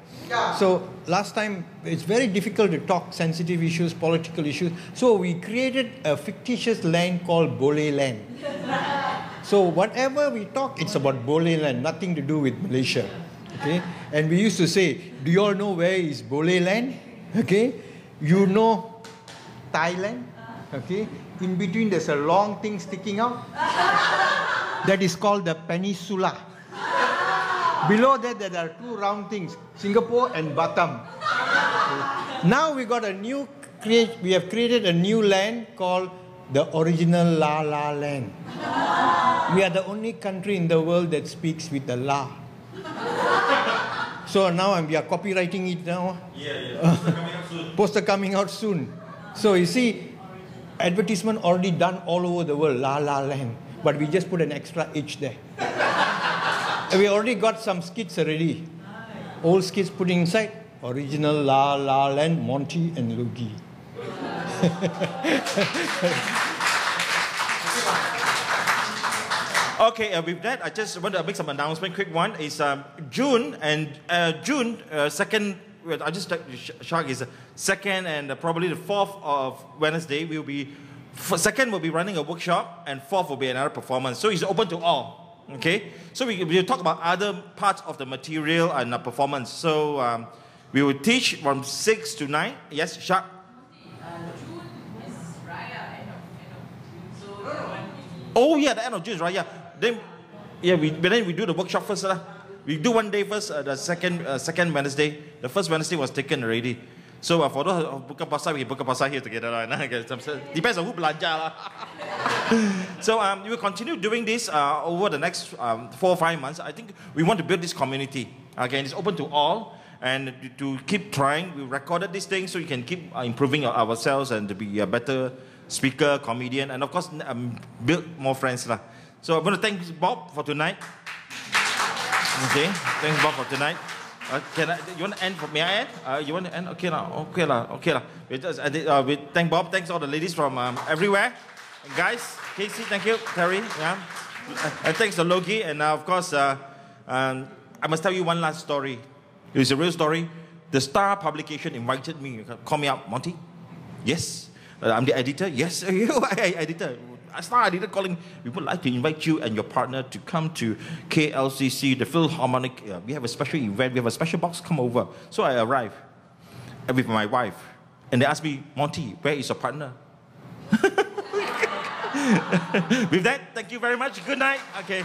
So last time it's very difficult to talk sensitive issues, political issues. So we created a fictitious land called Boleh Land. So whatever we talk, it's about Boleh Land, nothing to do with Malaysia. Okay, and we used to say, do you all know where is Boleh Land? Okay, you know Thailand. Okay, in between there's a long thing sticking out. That is called the peninsula. Below that, there are two round things, Singapore and Batam. Now we got a new create. We have created a new land called the original La La land. We are the only country in the world that speaks with the La. So now I'm, we are copywriting it now. Yeah, yeah. Poster coming out soon. So you see, advertisement already done all over the world, La La Land. But we just put an extra H there. We already got some skits already. Old skits put inside. Original La La Land, Monti and Logi. Okay, uh, with that, I just want to make some announcement. Quick one is um, June and uh, June uh, second. I just Shak is uh, second and uh, probably the fourth of Wednesday. We'll be f- second will be running a workshop and fourth will be another performance. So it's open to all. Okay, so we we'll talk about other parts of the material and the performance. So um, we will teach from six to nine. Yes, Shak. Oh yeah, the end of June is right. Yeah. Then, yeah, we but then we do the workshop first lah. We we do one day first, uh, the second, uh, second Wednesday. The first Wednesday was taken already. So uh, for those of Buka Puasa, we Buka Puasa here together. some- Depends on who belanja. so um, we will continue doing this uh, over the next um, four or five months. I think we want to build this community. Again, it's open to all. And to, keep trying, we recorded this thing so you can keep uh, improving ourselves and to be a better speaker, comedian, and of course, um, build more friends. lah. So I'm going to thank Bob for tonight. Okay, thanks Bob for tonight. Uh, can I, you want to end? May I end? Uh, you want to end? Okay lah, okay lah, okay lah. We just, uh, we thank Bob. Thanks all the ladies from um, everywhere. And guys, Casey, thank you. Terry, yeah. And thanks to Logi. And uh, of course, uh, um, I must tell you one last story. It's a real story. The Star publication invited me. Call me up, Monti. Yes. I'm the editor. Yes, you are editor. Star editor calling. We would like to invite you and your partner to come to KLCC, the Philharmonic. Uh, we have a special event. We have a special box come over. So I arrive uh, with my wife. And they ask me, Monti, where is your partner? with that, thank you very much. Good night. Okay.